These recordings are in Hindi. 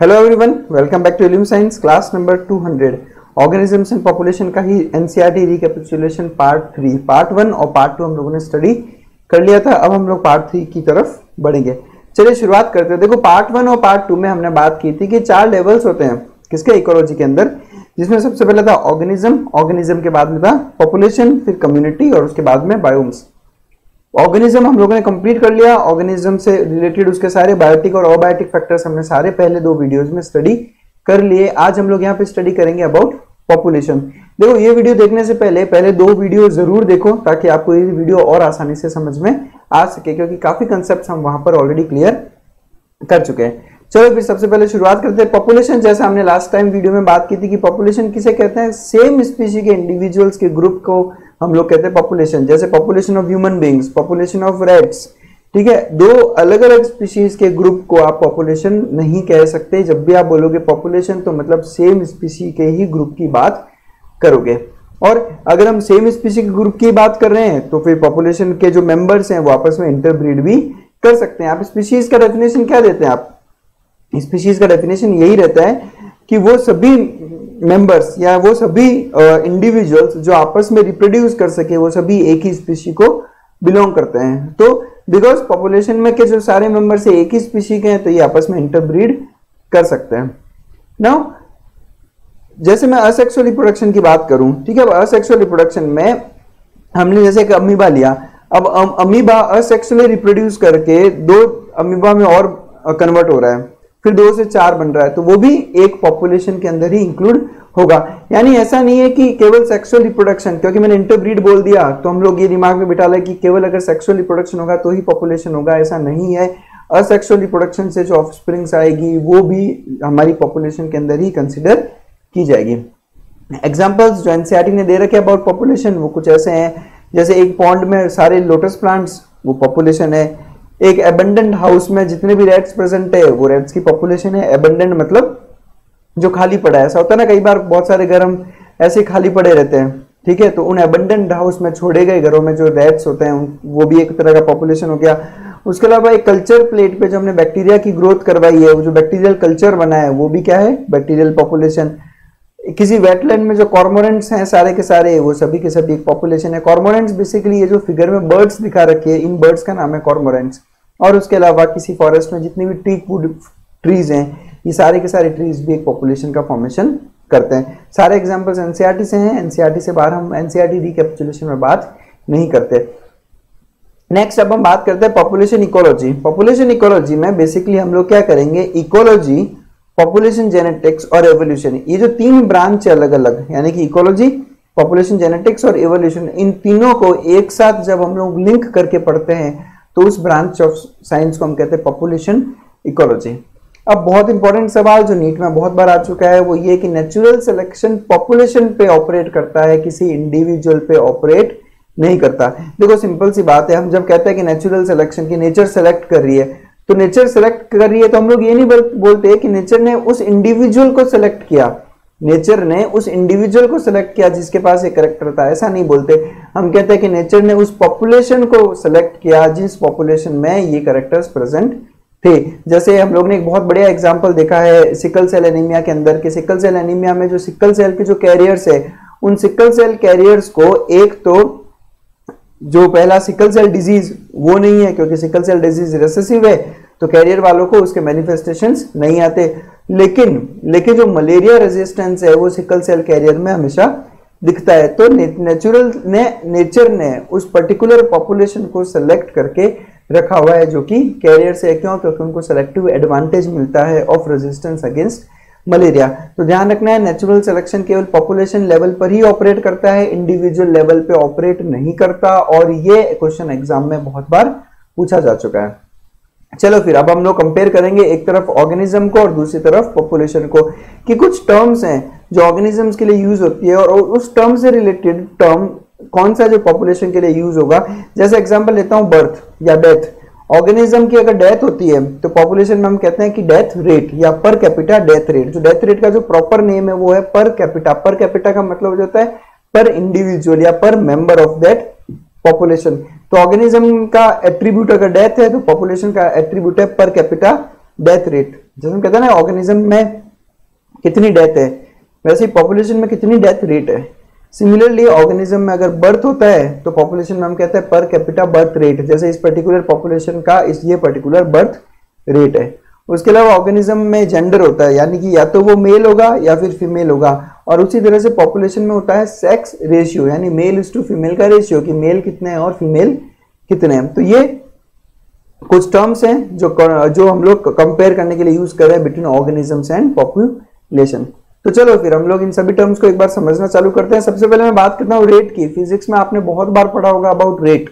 Hello everyone welcome back to इलिम science class number 200 organisms and population का ही NCERT recapitulation part three part one और पार्ट टू हम लोगों ने स्टडी कर लिया था, अब हम लोग पार्ट थ्री की तरफ़ बढ़ेंगे। चलिए शुरुआत करते हैं। देखो पार्ट वन और पार्ट टू में हमने बात की थी कि चार लेवल्स होते हैं किसके इकोलॉजी के अंदर, जिसमें सबसे पहले था ऑर्गेनिज्म ऑर्गेनिज्म के बाद में था पॉपुलेशन फिर कम्युनिटी और उसके बाद में बायोम्स ऑर्गेनिज्म हम लोगों ने कंप्लीट कर लिया। ऑर्गेनिज्म से रिलेटेड उसके सारे बायोटिक और अबायोटिक फैक्टर्स हमने सारे पहले दो वीडियोस में स्टडी कर लिए। आज हम लोग यहाँ पे स्टडी करेंगे अबाउट पॉपुलेशन देखो, ये वीडियो देखने से पहले पहले दो वीडियो ज़रूर देखो ताकि आपको ये वीडियो और आसानी से समझ में आ सके, क्योंकि काफ़ी कंसेप्ट हम वहाँ पर ऑलरेडी क्लियर कर चुके हैं। चलो, फिर सबसे पहले शुरुआत करते हैं। पॉपुलेशन जैसे हमने लास्ट टाइम वीडियो में बात की थी कि पॉपुलेशन किसे कहते हैं? सेम स्पीशी के इंडिविजुअल्स के ग्रुप को हम लोग कहते हैं पॉपुलेशन जैसे population of human beings population of rats ठीक है? दो अलग अलग स्पीशीज के ग्रुप को आप पॉपुलेशन नहीं कह सकते, जब भी आप बोलोगे पॉपुलेशन तो मतलब सेम स्पीशी के ही ग्रुप की बात करोगे। और अगर हम सेम स्पीशी के ग्रुप की बात कर रहे हैं तो फिर पॉपुलेशन के जो मेंबर्स हैं, वो आपस में इंटरब्रीड भी कर सकते हैं। आप स्पीशीज का डेफिनेशन क्या देते हैं आप? स्पीशीज का डेफिनेशन यही रहता है कि वो सभी मेंबर्स या वो सभी इंडिविजुअल्स जो आपस में रिप्रोड्यूस कर सके, वो सभी एक ही स्पीशी को बिलोंग करते हैं। तो बिकॉज़ पॉपुलेशन में के जो सारे मेंबर्स है एक ही स्पीशी के हैं तो ये आपस में इंटरब्रीड कर सकते हैं। नाउ जैसे मैं असेक्सुअल रिप्रोडक्शन की बात करूँ, ठीक है असेक्सुअल रिप्रोडक्शन में हमने जैसे एक अमीबा लिया, अब अमीबा असेक्सुअली रिप्रोड्यूस करके दो अमीबा में और कन्वर्ट हो रहा है। फिर दो से चार बन रहा है तो वो भी एक पॉपुलेशन के अंदर ही इंक्लूड होगा। यानी ऐसा नहीं है कि केवल सेक्सुअल रिप्रोडक्शन क्योंकि मैंने इंटरब्रीड बोल दिया तो हम लोग ये दिमाग में बिठा लें कि केवल अगर सेक्सुअल रिप्रोडक्शन होगा तो ही पॉपुलेशन होगा, ऐसा नहीं है। असेक्सुअल रिप्रोडक्शन से जो ऑफ़ आएगी, वो भी हमारी पॉपुलेशन के अंदर ही कंसिडर की जाएगी। एग्जाम्पल्स जो एनसीआरटी ने दे रखे अबाउट पॉपुलेशन वो कुछ ऐसे हैं। जैसे एक पॉन्ड में सारे लोटस प्लांट्स वो पॉपुलेशन है। एक एबंडेंट हाउस में जितने भी रेड्स प्रेजेंट है, वो रेट्स की पॉपुलेशन है। एबंडेंट मतलब जो खाली पड़ा है। ऐसा होता है ना, कई बार बहुत सारे घर हम ऐसे खाली पड़े रहते हैं, ठीक है? तो उन एबंडेंट हाउस में छोड़े गए घरों में जो रेड्स होते हैं वो भी एक तरह का पॉपुलेशन हो गया। उसके अलावा एक कल्चर प्लेट पे जो हमने बैक्टीरिया की ग्रोथ करवाई है, वो जो बैक्टीरियल कल्चर बना है, वो भी क्या है? बैक्टीरियल पॉपुलेशन किसी वेटलैंड में जो कॉर्मोरेंट्स हैं, सारे के सारे, वो सभी के सभी एक पॉपुलेशन है। कॉर्मोरेंट्स बेसिकली ये जो फिगर में बर्ड्स दिखा रखे हैं, इन बर्ड्स का नाम है कॉर्मोरेंट्स और उसके अलावा किसी फॉरेस्ट में जितनी भी ट्री फ़ूड ट्रीज हैं, ये सारे के सारे ट्रीज भी एक पॉपुलेशन का फॉर्मेशन करते हैं। सारे एग्जाम्पल्स एनसीआरटी से हैं एनसीआरटी से बाहर हम एनसीआरटी रिकैपिचुलेशन में बात नहीं करते। नेक्स्ट अब हम बात करते हैं पॉपुलेशन इकोलॉजी पॉपुलेशन इकोलॉजी में बेसिकली हम लोग क्या करेंगे? इकोलॉजी पॉपुलेशन जेनेटिक्स और एवोल्यूशन ये जो तीन ब्रांच है अलग अलग यानी कि इकोलॉजी पॉपुलेशन जेनेटिक्स और एवोल्यूशन इन तीनों को एक साथ जब हम लोग लिंक करके पढ़ते हैं तो उस ब्रांच ऑफ़ साइंस को हम कहते हैं पॉपुलेशन इकोलॉजी अब बहुत इंपॉर्टेंट सवाल जो नीट में बहुत बार आ चुका है, वो ये कि नेचुरल सिलेक्शन पॉपुलेशन पे ऑपरेट करता है, किसी इंडिविजुअल पे ऑपरेट नहीं करता. देखो सिंपल सी बात है, हम जब कहते हैं कि नेचुरल सिलेक्शन की नेचर सेलेक्ट कर रही है तो नेचर सेलेक्ट कर रही है तो हम लोग ये नहीं बोलते कि नेचर ने उस इंडिविजुअल को सिलेक्ट किया। नेचर ने उस इंडिविजुअल को सिलेक्ट किया जिसके पास एक करेक्टर था ऐसा नहीं बोलते। हम कहते हैं कि नेचर ने उस पॉपुलेशन को सिलेक्ट किया जिस पॉपुलेशन में ये करेक्टर्स प्रेजेंट थे। जैसे हम लोग ने एक बहुत बढ़िया एग्जांपल देखा है सिकल सेल एनीमिया के अंदर के सिकल सेल एनीमिया में जो सिकल सेल के जो कैरियर्स है, उन सिकल सेल कैरियर्स को एक तो जो पहला सिकल सेल डिज़ीज़ वो नहीं है, क्योंकि सिकल सेल डिज़ीज़ रेसेसिव है। तो कैरियर वालों को उसके मैनिफेस्टेशन नहीं आते। लेकिन लेकिन जो मलेरिया रेजिस्टेंस है, वो सिकल सेल कैरियर में हमेशा दिखता है। तो नेचुरल ने नेचर ने उस पर्टिकुलर पॉपुलेशन को सेलेक्ट करके रखा हुआ है, जो कि कैरियर से है। क्यों? क्योंकि उनको सेलेक्टिव एडवांटेज मिलता है ऑफ़ रेजिस्टेंस अगेंस्ट मलेरिया तो ध्यान रखना है नेचुरल सिलेक्शन केवल पॉपुलेशन लेवल पर ही ऑपरेट करता है इंडिविजुअल लेवल पे ऑपरेट नहीं करता। और ये क्वेश्चन एग्ज़ाम में बहुत बार पूछा जा चुका है। चलो फिर, अब हम लोग कंपेयर करेंगे एक तरफ़ ऑर्गेनिज्म को और दूसरी तरफ़ पॉपुलेशन को कि कुछ टर्म्स हैं जो ऑर्गेनिजम्स के लिए यूज़ होती है और उस टर्म से रिलेटेड टर्म कौन सा जो पॉपुलेशन के लिए यूज़ होगा? जैसे एग्जांपल लेता हूँ बर्थ या डेथ ऑर्गेनिज्म की अगर डेथ होती है तो पॉपुलेशन में हम कहते हैं कि डेथ रेट या पर कैपिटा डेथ रेट जो डेथ रेट का जो प्रॉपर नेम है, वो है पर कैपिटा पर कैपिटा का मतलब हो जाता है पर इंडिविजुअल या per member of that population तो ऑर्गेनिज्म का एट्रीब्यूट अगर डेथ है तो पॉपुलेशन का एट्रीब्यूट है पर कैपिटा डेथ रेट जैसे हम कहते हैं ना ऑर्गेनिज्म में कितनी डेथ है? वैसे ही पॉपुलेशन में कितनी डेथ रेट है? सिमिलरली ऑर्गेनिज्म में अगर बर्थ होता है तो पॉपुलेशन में हम कहते हैं पर कैपिटा बर्थ रेट जैसे इस पर्टिकुलर पॉपुलेशन का इस ये पर्टिकुलर बर्थ रेट है। उसके अलावा ऑर्गेनिज्म में जेंडर होता है, यानी कि या तो वो मेल होगा या फिर फीमेल होगा। और उसी तरह से पॉपुलेशन में होता है सेक्स रेशियो यानी मेल इज़ टू फीमेल का रेशियो कि मेल कितने हैं और फीमेल कितने हैं। तो ये कुछ टर्म्स हैं जो जो हम लोग कंपेयर करने के लिए यूज़ कर रहे हैं बिटवीन ऑर्गेनिजम्स एंड पॉपुलेशन तो चलो फिर हम लोग इन सभी टर्म्स को एक बार समझना चालू करते हैं। सबसे पहले मैं बात करता हूँ रेट की। फिजिक्स में आपने बहुत बार पढ़ा होगा अबाउट रेट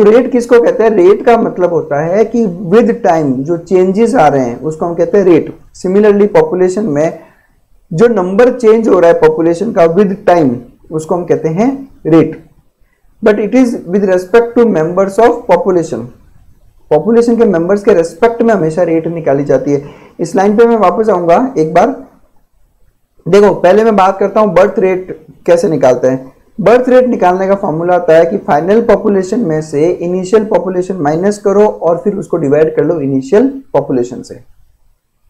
तो रेट किसको कहते हैं? रेट का मतलब होता है कि विद टाइम जो चेंजेस आ रहे हैं, उसको हम कहते हैं रेट सिमिलरली पॉपुलेशन में जो नंबर चेंज हो रहा है पॉपुलेशन का विद टाइम उसको हम कहते हैं rate but it is with respect to members of population population के मेंबर्स के रेस्पेक्ट में हमेशा रेट निकाली जाती है. इस लाइन पे मैं वापस आऊँगा एक बार. देखो, पहले मैं बात करता हूँ बर्थ रेट कैसे निकालते हैं. बर्थ रेट निकालने का फॉर्मूला होता है कि फाइनल पॉपुलेशन में से इनिशियल पॉपुलेशन माइनस करो और फिर उसको डिवाइड कर लो इनिशियल पॉपुलेशन से।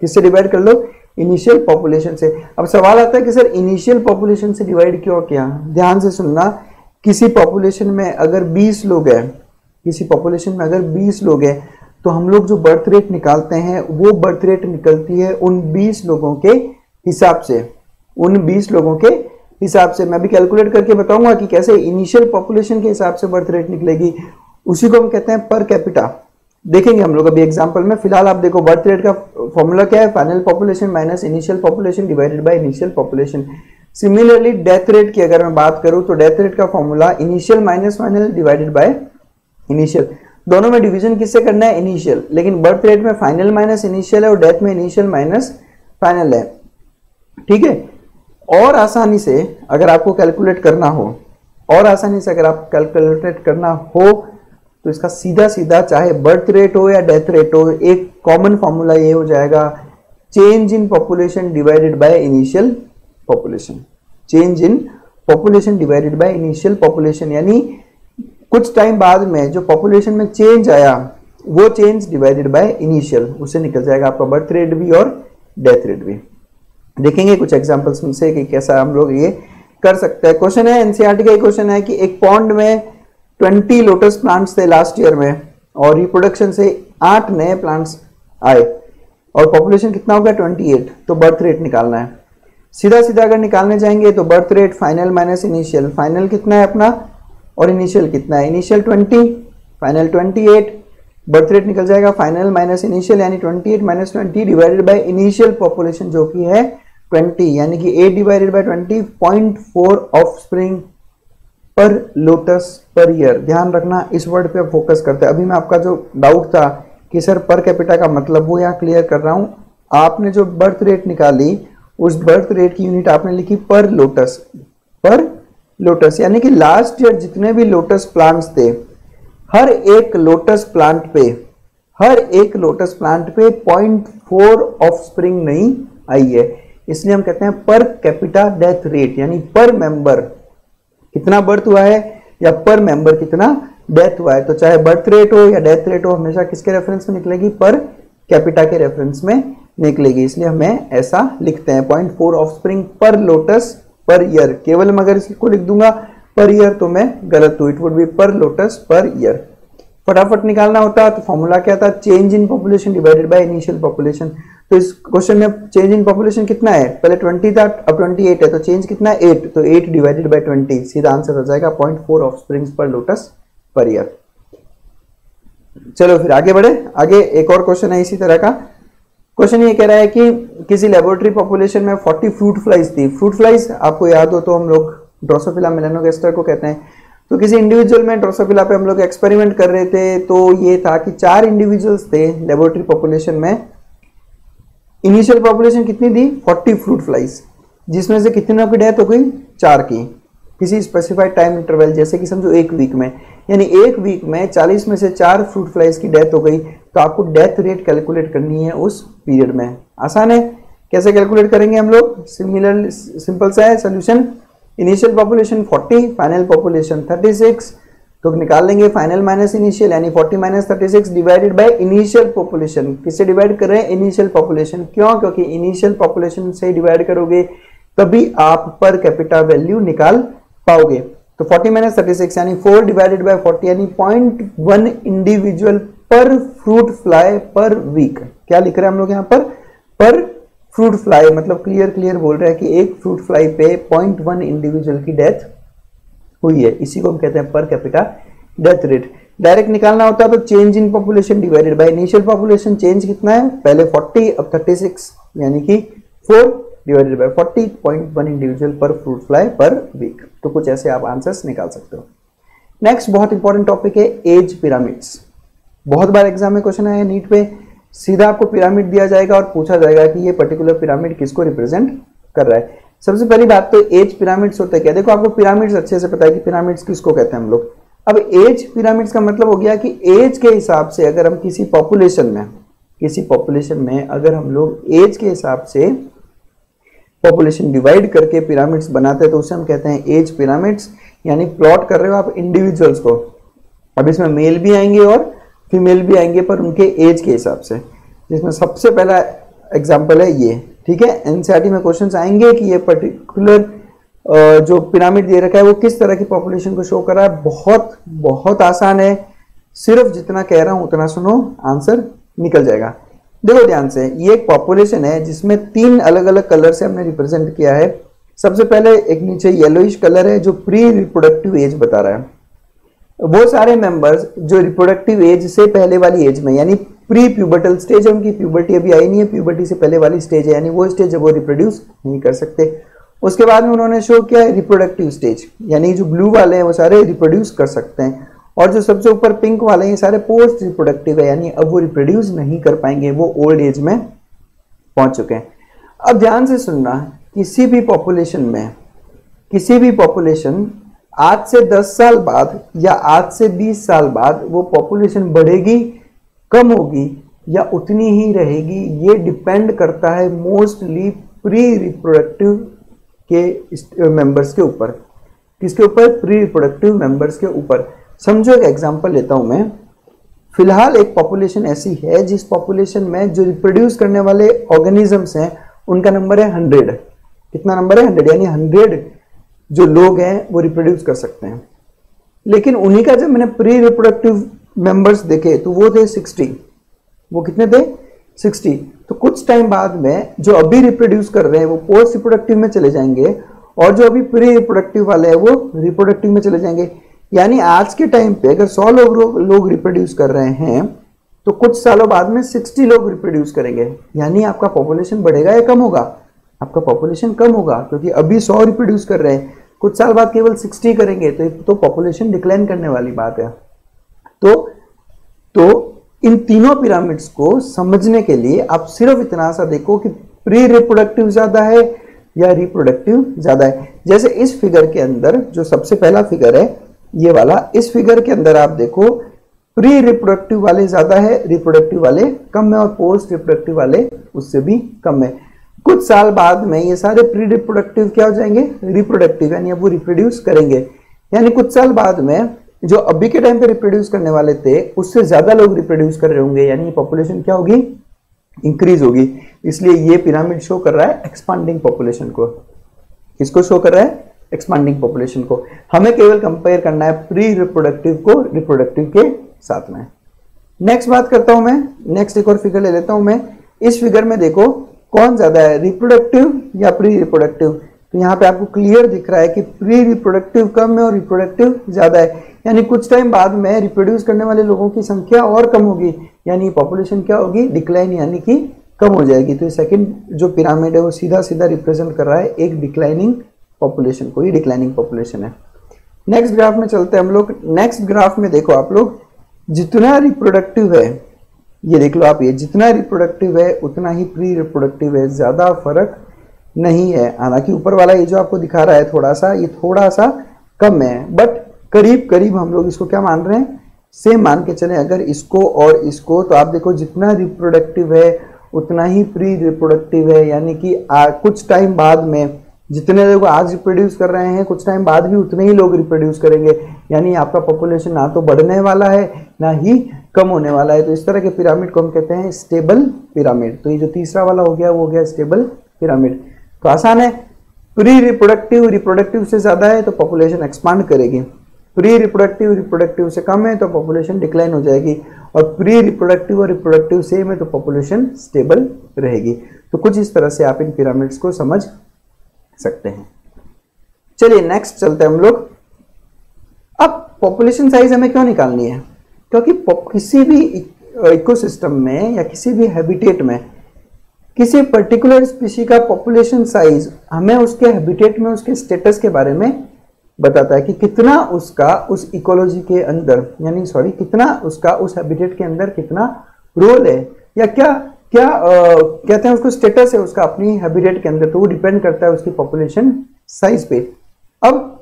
किससे डिवाइड कर लो? इनिशियल पॉपुलेशन से। अब सवाल आता है कि सर, इनिशियल पॉपुलेशन से डिवाइड क्यों किया? ध्यान से सुनना, किसी पॉपुलेशन में अगर 20 लोग हैं, किसी पॉपुलेशन में अगर 20 लोग हैं तो हम लोग जो बर्थ रेट निकालते हैं, वो बर्थ रेट निकलती है उन 20 लोगों के हिसाब से। उन 20 लोगों के हिसाब से मैं भी कैलकुलेट करके बताऊँगा कि कैसे इनिशियल पॉपुलेशन के हिसाब से बर्थ रेट निकलेगी। उसी को हम कहते हैं पर कैपिटा देखेंगे हम लोग अभी एग्ज़ाम्पल में। फ़िलहाल आप देखो बर्थ रेट का फॉर्मूला क्या है? Final population minus initial population divided by initial population similarly death rate की अगर मैं बात करूँ तो डेथ रेट का formula initial minus final divided by initial दोनों में डिवीज़न किससे करना है? इनिशियल लेकिन बर्थ रेट में फाइनल माइनस इनिशियल है और डेथ में इनिशियल माइनस फाइनल है। ठीक है? और आसानी से अगर आपको कैलकुलेट करना हो, और आसानी से अगर आप कैलकुलेट करना हो तो इसका सीधा सीधा चाहे बर्थ रेट हो या डेथ रेट हो, एक कॉमन फॉर्मूला ये हो जाएगा change in population divided by initial population change in population divided by initial population यानी कुछ टाइम बाद में जो पॉपुलेशन में चेंज आया, वो चेंज डिवाइडेड बाय इनिशियल उससे निकल जाएगा आपका बर्थ रेट भी और डेथ रेट भी। देखेंगे कुछ एग्जाम्पल्स से कि कैसा हम लोग ये कर सकते हैं। क्वेश्चन है एनसीईआरटी का क्वेश्चन है कि एक पॉन्ड में 20 लोटस प्लांट्स थे लास्ट ईयर में और रिप्रोडक्शन से आठ नए प्लांट्स आए और पॉपुलेशन कितना हो गया? 28 तो बर्थ रेट निकालना है। सीधा सीधा अगर निकालने जाएँगे तो birth rate final minus initial final कितना है अपना? और इनिशियल कितना है? इनिशियल 20 फाइनल 28 बर्थ रेट निकल जाएगा। फाइनल माइनस इनिशियल यानी 28 minus twenty divided by initial population जो कि है 20 यानी कि 8 divided by 20 point four offspring per lotus per year ध्यान रखना, इस वर्ड पे फोकस करते हैं। अभी मैं आपका जो डाउट था कि सर पर कैपिटा का मतलब वो यहाँ क्लियर कर रहा हूँ, आपने जो बर्थ रेट निकाली, उस बर्थ रेट की यूनिट आपने लिखी पर लोटस पर लोटस यानी कि लास्ट ईयर जितने भी लोटस प्लांट्स थे, हर एक लोटस प्लांट पे, हर एक लोटस प्लांट पे पॉइंट फोर ऑफ़ स्प्रिंग नहीं आई है। इसलिए हम कहते हैं पर कैपिटा डेथ रेट यानी पर मेंबर कितना बर्थ हुआ है या पर मेंबर कितना डेथ हुआ है। तो चाहे बर्थ रेट हो या डेथ रेट हो, हमेशा किसके रेफरेंस में निकलेगी? पर कैपिटा के रेफरेंस में निकलेगी। इसलिए हमें ऐसा लिखते हैं। Point four offspring per lotus per year केवल मैं अगर इसको लिख दूँगा पर ईयर तो मैं गलत हूँ। It would be per lotus per year फटाफट निकालना होता तो फॉर्मूला क्या था? Change in population divided by initial population तो इस क्वेश्चन में चेंज इन पॉपुलेशन कितना है? पहले 20 था, अब 28 है तो चेंज कितना है 8 तो 8 डिवाइडेड बाय 20 सीधा आंसर हो जाएगा 0.4 offsprings per lotus per year चलो फिर आगे बढ़े। आगे एक और क्वेश्चन है इसी तरह का। क्वेश्चन ये कह रहा है कि किसी लेबोरेटरी पॉपुलेशन में 40 फ्रूट फ्लाइज थी। फ्रूट फ्लाइज आपको याद हो तो हम लोग ड्रोसोफिला मेलानोगेस्टर को कहते हैं। तो किसी इंडिविजुअल में ड्रोसोफिला पे हम लोग एक्सपेरिमेंट कर रहे थे तो ये था कि चार इंडिविजुअल्स थे लेबोरेटरी पॉपुलेशन में। इनिशियल पॉपुलेशन कितनी थी? 40 फ्रूट फ्लाइज जिसमें से कितनों की डेथ हो गई? चार की। किसी स्पेसिफाइड टाइम इंटरवल जैसे कि समझो एक वीक में। यानी एक वीक में 40 में से चार फ्रूट फ्लाइज की डेथ हो गई तो आपको डेथ रेट कैलकुलेट करनी है उस पीरियड में। आसान है? कैसे कैलकुलेट करेंगे हम लोग? सिमिलर सिंपल सा है solution initial population 40 final population 36 तो निकाल लेंगे फाइनल माइनस इनिशियल यानी 40 minus thirty divided by initial population किससे डिवाइड कर रहे हैं? इनिशियल पॉपुलेशन क्यों? क्योंकि इनिशियल पॉपुलेशन से डिवाइड करोगे, तभी आप पर कैपिटा वैल्यू निकाल पाओगे। तो 40 माइनस थर्टी यानी 4 डिवाइडेड बाय 40 यानी 0.1 individual per fruit fly per week क्या लिख रहे हैं हम लोग यहाँ पर? पर फ्रूट फ्लाई मतलब क्लियर क्लियर बोल रहे हैं कि एक फ्रूट फ्लाई पे 0.1 इंडिविजुअल की डेथ हुई है। इसी को हम कहते हैं पर कैपिटा डेथ रेट डायरेक्ट निकालना होता है तो change in population divided by initial population change कितना है? पहले 40 अब 36 यानी कि 4 divided by 40.1 individual per fruit fly per week तो कुछ ऐसे आप आंसर्स निकाल सकते हो। नेक्स्ट बहुत इंपॉर्टेंट टॉपिक है एज पिरामिड्स बहुत बार एग्ज़ाम में क्वेश्चन आया नीट पे। सीधा आपको पिरामिड दिया जाएगा और पूछा जाएगा कि ये पर्टिकुलर पिरामिड किसको रिप्रेजेंट कर रहा है। सबसे पहली बात तो एज पिरामिड्स होते हैं क्या? देखो, आपको पिरामिड्स अच्छे से पता है कि पिरामिड्स किसको कहते हैं हम लोग। अब एज पिरामिड्स का मतलब हो गया कि एज के हिसाब से अगर हम किसी पॉपुलेशन में, किसी पॉपुलेशन में अगर हम लोग एज के हिसाब से पॉपुलेशन डिवाइड करके पिरामिड्स बनाते हैं तो उसे हम कहते हैं एज पिरामिड्स यानी प्लॉट कर रहे हो आप इंडिविजुअल्स को। अब इसमें मेल भी आएँगे और फीमेल भी आएँगे पर उनके एज के हिसाब से। जिसमें सबसे पहला एग्ज़ाम्पल है ये। ठीक है? एनसीआरटी में क्वेश्चंस आएँगे कि ये पर्टिकुलर जो पिरामिड दे रखा है, वो किस तरह की पॉपुलेशन को शो कर रहा है? बहुत बहुत आसान है। सिर्फ़ जितना कह रहा हूँ, उतना सुनो आंसर निकल जाएगा। देखो ध्यान से, ये एक पॉपुलेशन है जिसमें तीन अलग अलग कलर से हमने रिप्रेजेंट किया है। सबसे पहले एक नीचे येलोइश कलर है, जो प्री रिप्रोडक्टिव एज बता रहा है। वो सारे मेंबर्स जो रिप्रोडक्टिव एज से पहले वाली एज में, यानी प्री प्यूबर्टल स्टेज है उनकी, प्यूबर्टी अभी आई नहीं है, प्यूबर्टी से पहले वाली स्टेज है, यानी वो स्टेज जब वो रिप्रोड्यूस नहीं कर सकते। उसके बाद में उन्होंने शो किया है रिप्रोडक्टिव स्टेज यानी जो ब्लू वाले हैं वो सारे रिप्रोड्यूस कर सकते हैं। और जो सबसे ऊपर पिंक वाले हैं सारे पोस्ट रिप्रोडक्टिव है, यानी अब वो रिप्रोड्यूस नहीं कर पाएँगे, वो ओल्ड एज में पहुँच चुके हैं। अब ध्यान से सुनना, किसी भी पॉपुलेशन में, किसी भी पॉपुलेशन आज से 10 साल बाद या आज से 20 साल बाद वो पॉपुलेशन बढ़ेगी कम होगी या उतनी ही रहेगी, ये डिपेंड करता है मोस्टली प्री रिप्रोडक्टिव के मेंबर्स के ऊपर। किसके ऊपर? प्री रिप्रोडक्टिव मेंबर्स के ऊपर। समझो एक एग्जांपल लेता हूँ मैं। फ़िलहाल एक पॉपुलेशन ऐसी है, जिस पॉपुलेशन में जो रिप्रोड्यूस करने वाले ऑर्गेनिजम्स हैं, उनका नंबर है हंड्रेड कितना नंबर है? हंड्रेड यानी हंड्रेड जो लोग हैं, वो रिप्रोड्यूस कर सकते हैं। लेकिन उन्हीं का जब मैंने प्री रिप्रोडक्टिव मेंबर्स देखे तो वो थे सिक्सटी वो कितने थे? सिक्सटी तो कुछ टाइम बाद में जो अभी रिप्रोड्यूस कर रहे हैं, वो पोस्ट रिप्रोडक्टिव में चले जाएँगे और जो अभी प्री रिप्रोडक्टिव वाले हैं, वो रिप्रोडक्टिव में चले जाएँगे। यानी आज के टाइम पे अगर 100 लोग लोग रिप्रोड्यूस कर रहे हैं तो कुछ सालों बाद में 60 लोग रिप्रोड्यूस करेंगे। यानी आपका पॉपुलेशन बढ़ेगा या कम होगा? आपका पॉपुलेशन कम होगा, क्योंकि अभी 100 रिप्रोड्यूस कर रहे हैं। कुछ साल बाद केवल 60 करेंगे तो तो पॉपुलेशन डिक्लाइन करने वाली बात है। तो तो इन तीनों पिरामिड्स को समझने के लिए आप सिर्फ़ इतना सा देखो कि प्री रिप्रोडक्टिव ज़्यादा है या रिप्रोडक्टिव ज़्यादा है। जैसे इस फिगर के अंदर, जो सबसे पहला फिगर है, ये वाला, इस फिगर के अंदर आप देखो प्री रिप्रोडक्टिव वाले ज़्यादा है रिप्रोडक्टिव वाले कम है और पोस्ट रिप्रोडक्टिव वाले उससे भी कम है। कुछ साल बाद में ये सारे प्री रिप्रोडक्टिव क्या हो जाएँगे? रिप्रोडक्टिव यानी अब वो रिप्रोड्यूस करेंगे। यानी कुछ साल बाद में जो अभी के टाइम पे रिप्रोड्यूस करने वाले थे, उससे ज़्यादा लोग रिप्रोड्यूस कर रहे होंगे, यानी पॉपुलेशन क्या होगी? इंक्रीज होगी। इसलिए ये पिरामिड शो कर रहा है एक्सपांडिंग पॉपुलेशन को। किसको शो कर रहा है? एक्सपांडिंग पॉपुलेशन को। हमें केवल कंपेयर करना है प्री रिप्रोडक्टिव को रिप्रोडक्टिव के साथ में। नेक्स्ट बात करता हूँ मैं। नेक्स्ट एक और फिगर ले लेता हूँ मैं। इस फिगर में देखो कौन ज़्यादा है रिप्रोडक्टिव या प्री रिप्रोडक्टिव तो यहाँ पे आपको क्लियर दिख रहा है कि प्री रिप्रोडक्टिव कम है और रिप्रोडक्टिव ज़्यादा है। यानी कुछ टाइम बाद में रिप्रोड्यूस करने वाले लोगों की संख्या और कम होगी। यानी पॉपुलेशन क्या होगी? डिक्लाइन यानी कि कम हो जाएगी। तो सेकंड जो पिरामिड है वो सीधा सीधा रिप्रेजेंट कर रहा है एक डिक्लाइनिंग पॉपुलेशन को। ये डिक्लाइनिंग पॉपुलेशन है। नेक्स्ट ग्राफ में चलते हैं हम लोग। नेक्स्ट ग्राफ में देखो आप लोग, जितना रिप्रोडक्टिव है, ये देख लो आप, ये जितना रिप्रोडक्टिव है, उतना ही प्री रिप्रोडक्टिव है। ज़्यादा फ़र्क नहीं है। हालाँकि ऊपर वाला ये जो आपको दिखा रहा है थोड़ा सा ये थोड़ा सा कम है। बट करीब करीब हम लोग इसको क्या मान रहे हैं? सेम मान के चले। अगर इसको और इसको तो आप देखो जितना रिप्रोडक्टिव है उतना ही प्री रिप्रोडक्टिव है। यानी कि आ, कुछ टाइम बाद में जितने लोग आज रिप्रोड्यूस कर रहे हैं कुछ टाइम बाद भी उतने ही लोग रिप्रोड्यूस करेंगे। यानी आपका पॉपुलेशन ना तो बढ़ने वाला है ना ही कम होने वाला है। तो इस तरह के पिरामिड को हम कहते हैं स्टेबल पिरामिड तो ये जो तीसरा वाला हो गया वो हो गया स्टेबल पिरामिड तो आसान है। प्री रिप्रोडक्टिव रिप्रोडक्टिव से ज़्यादा है तो पॉपुलेशन एक्सपांड करेगी। प्री रिप्रोडक्टिव रिप्रोडक्टिव से कम है तो पॉपुलेशन डिक्लाइन हो जाएगी। और प्री रिप्रोडक्टिव और रिप्रोडक्टिव सेम है तो पॉपुलेशन स्टेबल रहेगी। तो कुछ इस तरह से आप इन पिरामिड्स को समझ सकते हैं। चलिए नेक्स्ट चलते हैं हम लोग। अब पॉपुलेशन साइज़ हमें क्यों निकालनी है? क्योंकि किसी भी इकोसिस्टम में या किसी भी हैबिटेट में किसी पर्टिकुलर स्पीशी का पॉपुलेशन साइज़ हमें उसके हैबिटेट में उसके स्टेटस के बारे में बताता है कि कितना उसका उस इकोलॉजी के अंदर यानी सॉरी कितना उसका उस हैबिटेट के अंदर कितना रोल है या क्या क्या आ, कहते हैं उसको स्टेटस है उसका अपनी हैबिटेट के अंदर तो वो डिपेंड करता है उसकी पॉपुलेशन साइज़ पे। अब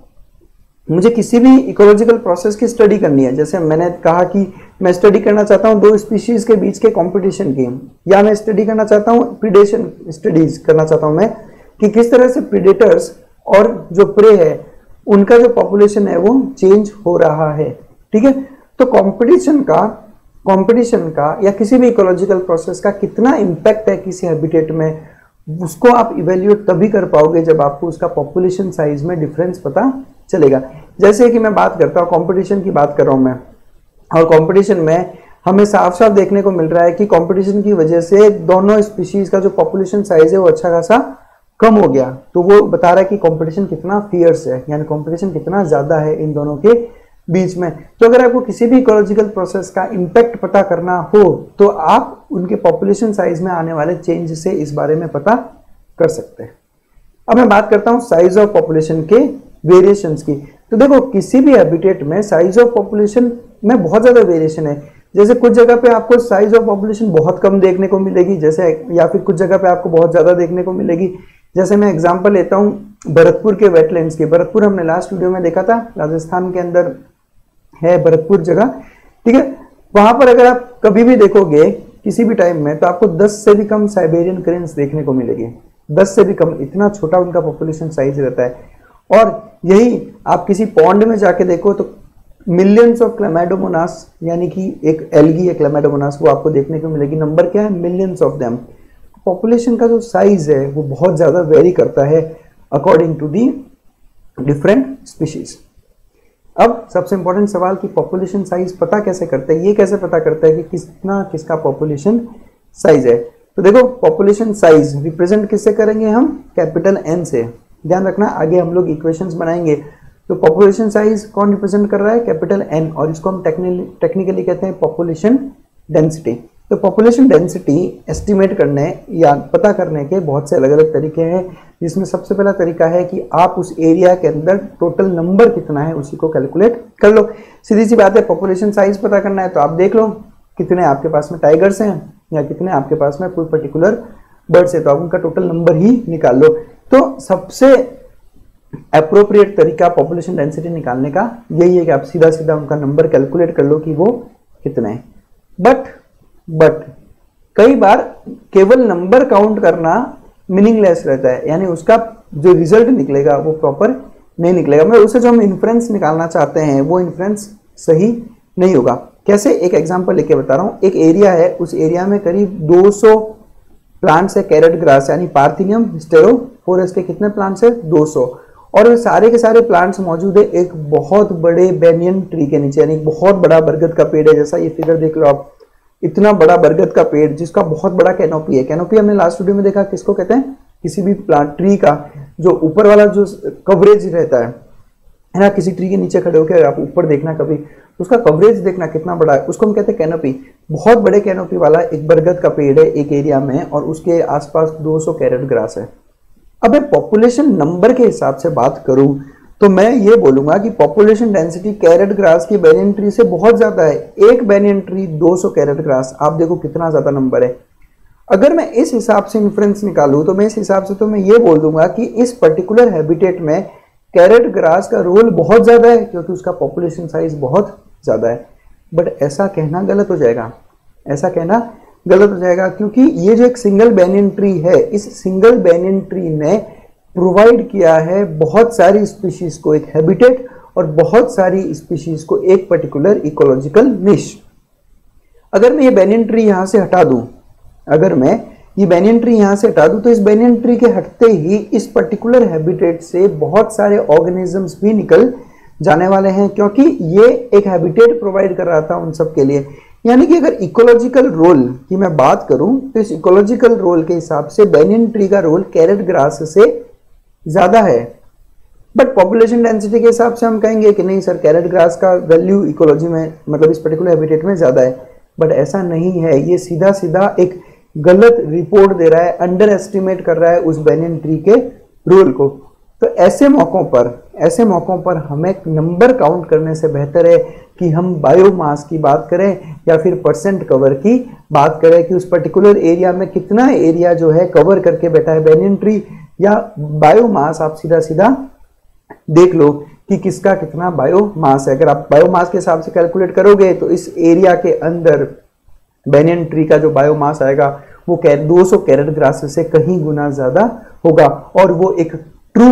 मुझे किसी भी इकोलॉजिकल प्रोसेस की स्टडी करनी है। जैसे मैंने कहा कि मैं स्टडी करना चाहता हूँ दो स्पीशीज के बीच के कंपटीशन की या मैं स्टडी करना चाहता हूँ प्रिडेशन स्टडीज़ करना चाहता हूँ मैं कि किस तरह से प्रिडेटर्स और जो प्रे है, उनका जो पॉपुलेशन है वो चेंज हो रहा है। ठीक है? तो कंपटीशन का कंपटीशन का या किसी भी इकोलॉजिकल प्रोसेस का कितना इम्पैक्ट है किसी हैबिटेट में, उसको आप इवेल्यूएट तभी कर पाओगे जब आपको उसका पॉपुलेशन साइज़ में डिफरेंस पता चलेगा। जैसे कि मैं बात करता हूँ कंपटीशन की बात कर रहा हूँ मैं। और कंपटीशन में हमें साफ़ साफ़ देखने को मिल रहा है कि कंपटीशन की वजह से दोनों स्पीशीज का जो पॉपुलेशन साइज़ है वो अच्छा खासा कम हो गया। तो वो बता रहा है कि कंपटीशन कितना फियर्स है, यानी कंपटीशन कितना ज़्यादा है इन दोनों के बीच में। तो अगर आपको किसी भी इकोलॉजिकल प्रोसेस का इम्पैक्ट पता करना हो तो आप उनके पॉपुलेशन साइज़ में आने वाले चेंज से इस बारे में पता कर सकते हैं। अब मैं बात करता हूँ साइज़ ऑफ़ पॉपुलेशन के वेरिएशन की। तो देखो, किसी भी हैबिटेट में साइज़ ऑफ़ पॉपुलेशन में बहुत ज़्यादा वेरिएशन है। जैसे कुछ जगह पे आपको साइज़ ऑफ़ पॉपुलेशन बहुत कम देखने को मिलेगी, जैसे या फिर कुछ जगह पे आपको बहुत ज़्यादा देखने को मिलेगी। जैसे मैं एग्जांपल लेता हूँ भरतपुर के वेटलैंड्स के। भरतपुर हमने लास्ट वीडियो में देखा था, राजस्थान के अंदर है भरतपुर जगह, ठीक है? वहाँ पर अगर आप कभी भी देखोगे किसी भी टाइम में तो आपको 10 से भी कम साइबेरियन क्रेन्स देखने को मिलेगी। 10 से भी कम, इतना छोटा उनका पॉपुलेशन साइज़ रहता है। और यही आप किसी पॉन्ड में जाके देखो तो मिलियंस ऑफ़ क्लेमेडोमोनास यानी कि एक एलगी है क्लेमेडोमोनास वो आपको देखने को मिलेगी। नंबर क्या है? मिलियंस ऑफ़ देम पॉपुलेशन का जो साइज़ है, वो बहुत ज़्यादा वेरी करता है according to the different species अब सबसे इंपॉर्टेंट सवाल कि पॉपुलेशन साइज़ पता कैसे करता है? ये कैसे पता करता है कि कितना, किसका पॉपुलेशन साइज़ है? तो देखो पॉपुलेशन साइज़ रिप्रेजेंट किससे करेंगे हम? कैपिटल एन से। ध्यान रखना, आगे हम लोग इक्वेशंस बनाएँगे। तो पॉपुलेशन साइज़ कौन रिप्रेजेंट कर रहा है? कैपिटल एन और इसको हम टेक्निकली कहते हैं पॉपुलेशन डेंसिटी तो पॉपुलेशन डेंसिटी एस्टिमेट करने या पता करने के बहुत से अलग अलग तरीके हैं, जिसमें सबसे पहला तरीका है कि आप उस एरिया के अंदर टोटल नंबर कितना है, उसी को कैलकुलेट कर लो। सीधी सी बात है पॉपुलेशन साइज़ पता करना है तो आप देख लो, कितने आपके पास में टाइगर्स हैं या कितने आपके पास में कोई पर्टिकुलर बर्ड्स है तो आप उनका टोटल नंबर ही निकाल लो। तो सबसे अप्रोप्रिएट तरीका पॉपुलेशन डेंसिटी निकालने का यही है कि आप सीधा सीधा उनका नंबर कैलकुलेट कर लो कि वो कितने हैं। बट बट कई बार केवल नंबर काउंट करना मीनिंगलेस रहता है। यानी उसका जो रिज़ल्ट निकलेगा वो प्रॉपर नहीं निकलेगा। मतलब उससे जो हम इन्फ्रेंस निकालना चाहते हैं, वो इन्फ्रेंस सही नहीं होगा। कैसे? एक एग्जांपल लेके बता रहा हूँ। एक एरिया है, उस एरिया में करीब 200 प्लांट्स है कैरेट ग्रास यानी पार्थिनियम स्टेरो फॉरेस्ट के कितने प्लांट्स है? 200 और सारे के सारे प्लांट्स मौजूद है एक बहुत बड़े बेनियन ट्री के नीचे, यानी बहुत बड़ा बरगद का पेड़ है, जैसा ये फिगर देख लो आप। इतना बड़ा बरगद का पेड़, जिसका बहुत बड़ा कैनोपी है। कैनोपी हमने लास्ट वीडियो में देखा, किसको कहते हैं? किसी भी प्लांट ट्री का, जो ऊपर वाला जो कवरेज रहता है ना? किसी ट्री के नीचे खड़े होकर आप ऊपर देखना कभी। उसका कवरेज देखना कितना बड़ा है। उसको हम कहते हैं कैनोपी बहुत बड़े कैनोपी वाला एक बरगद का पेड़ है, एक एरिया में और उसके आसपास 200 सौ कैरेट ग्रास है। अब मैं पॉपुलेशन नंबर के हिसाब से बात करूँ तो मैं ये बोलूँगा कि पॉपुलेशन डेंसिटी कैरेट ग्रास की बैनियन ट्री से बहुत ज़्यादा है। एक बैनियन ट्री 200 कैरेट ग्रास। आप देखो कितना ज़्यादा नंबर है। अगर मैं इस हिसाब से इन्फ्रेंस निकालू तो मैं इस हिसाब से तो मैं ये बोल दूँगा कि इस पर्टिकुलर हैबिटेट में कैरेट ग्रास का रोल बहुत ज़्यादा है, क्योंकि उसका पॉपुलेशन साइज़ बहुत ज़्यादा है। बट ऐसा कहना गलत हो जाएगा। ऐसा कहना गलत हो जाएगा क्योंकि ये जो एक सिंगल बैनियन ट्री है, इस सिंगल बैनियन ट्री ने प्रोवाइड किया है बहुत सारी स्पीशीज को एक हैबिटेट और बहुत सारी स्पीशीज को एक पर्टिकुलर इकोलॉजिकल निश अगर मैं ये बेनियन ट्री यहाँ से हटा दूँ, अगर मैं ये बेनियन ट्री यहाँ से हटा दूँ तो इस बेनियन ट्री के हटते ही इस पर्टिकुलर हैबिटेट से बहुत सारे ऑर्गेनिजम्स भी निकल जाने वाले हैं, क्योंकि ये एक हैबिटेट प्रोवाइड कर रहा था उन सब के लिए। यानी कि अगर इकोलॉजिकल रोल की मैं बात करूँ तो इस इकोलॉजिकल रोल के हिसाब से बेनियन ट्री का रोल कैरेट ग्रास से ज़्यादा है। बट पॉपुलेशन डेंसिटी के हिसाब से हम कहेंगे कि नहीं सर कैरेट ग्रास का वैल्यू इकोलॉजी में मतलब इस पर्टिकुलर हैबिटेट में ज़्यादा है। बट ऐसा नहीं है, ये सीधा सीधा एक गलत रिपोर्ट दे रहा है अंडर एस्टिमेट कर रहा है उस बैनियन ट्री के रोल को। तो ऐसे मौक़ों पर ऐसे मौक़ों पर हमें नंबर काउंट करने से बेहतर है कि हम बायोमास की बात करें या फिर परसेंट कवर की बात करें कि उस पर्टिकुलर एरिया में कितना एरिया जो है कवर करके बैठा है बैनियन ट्री या बायोमास आप सीधा सीधा देख लो कि किसका कितना बायोमास है। अगर आप बायोमास के हिसाब से कैलकुलेट करोगे तो इस एरिया के अंदर बेनियन ट्री का जो बायोमास आएगा वो कै, 200 कैरेट ग्रास से कहीं गुना ज़्यादा होगा और वो एक ट्रू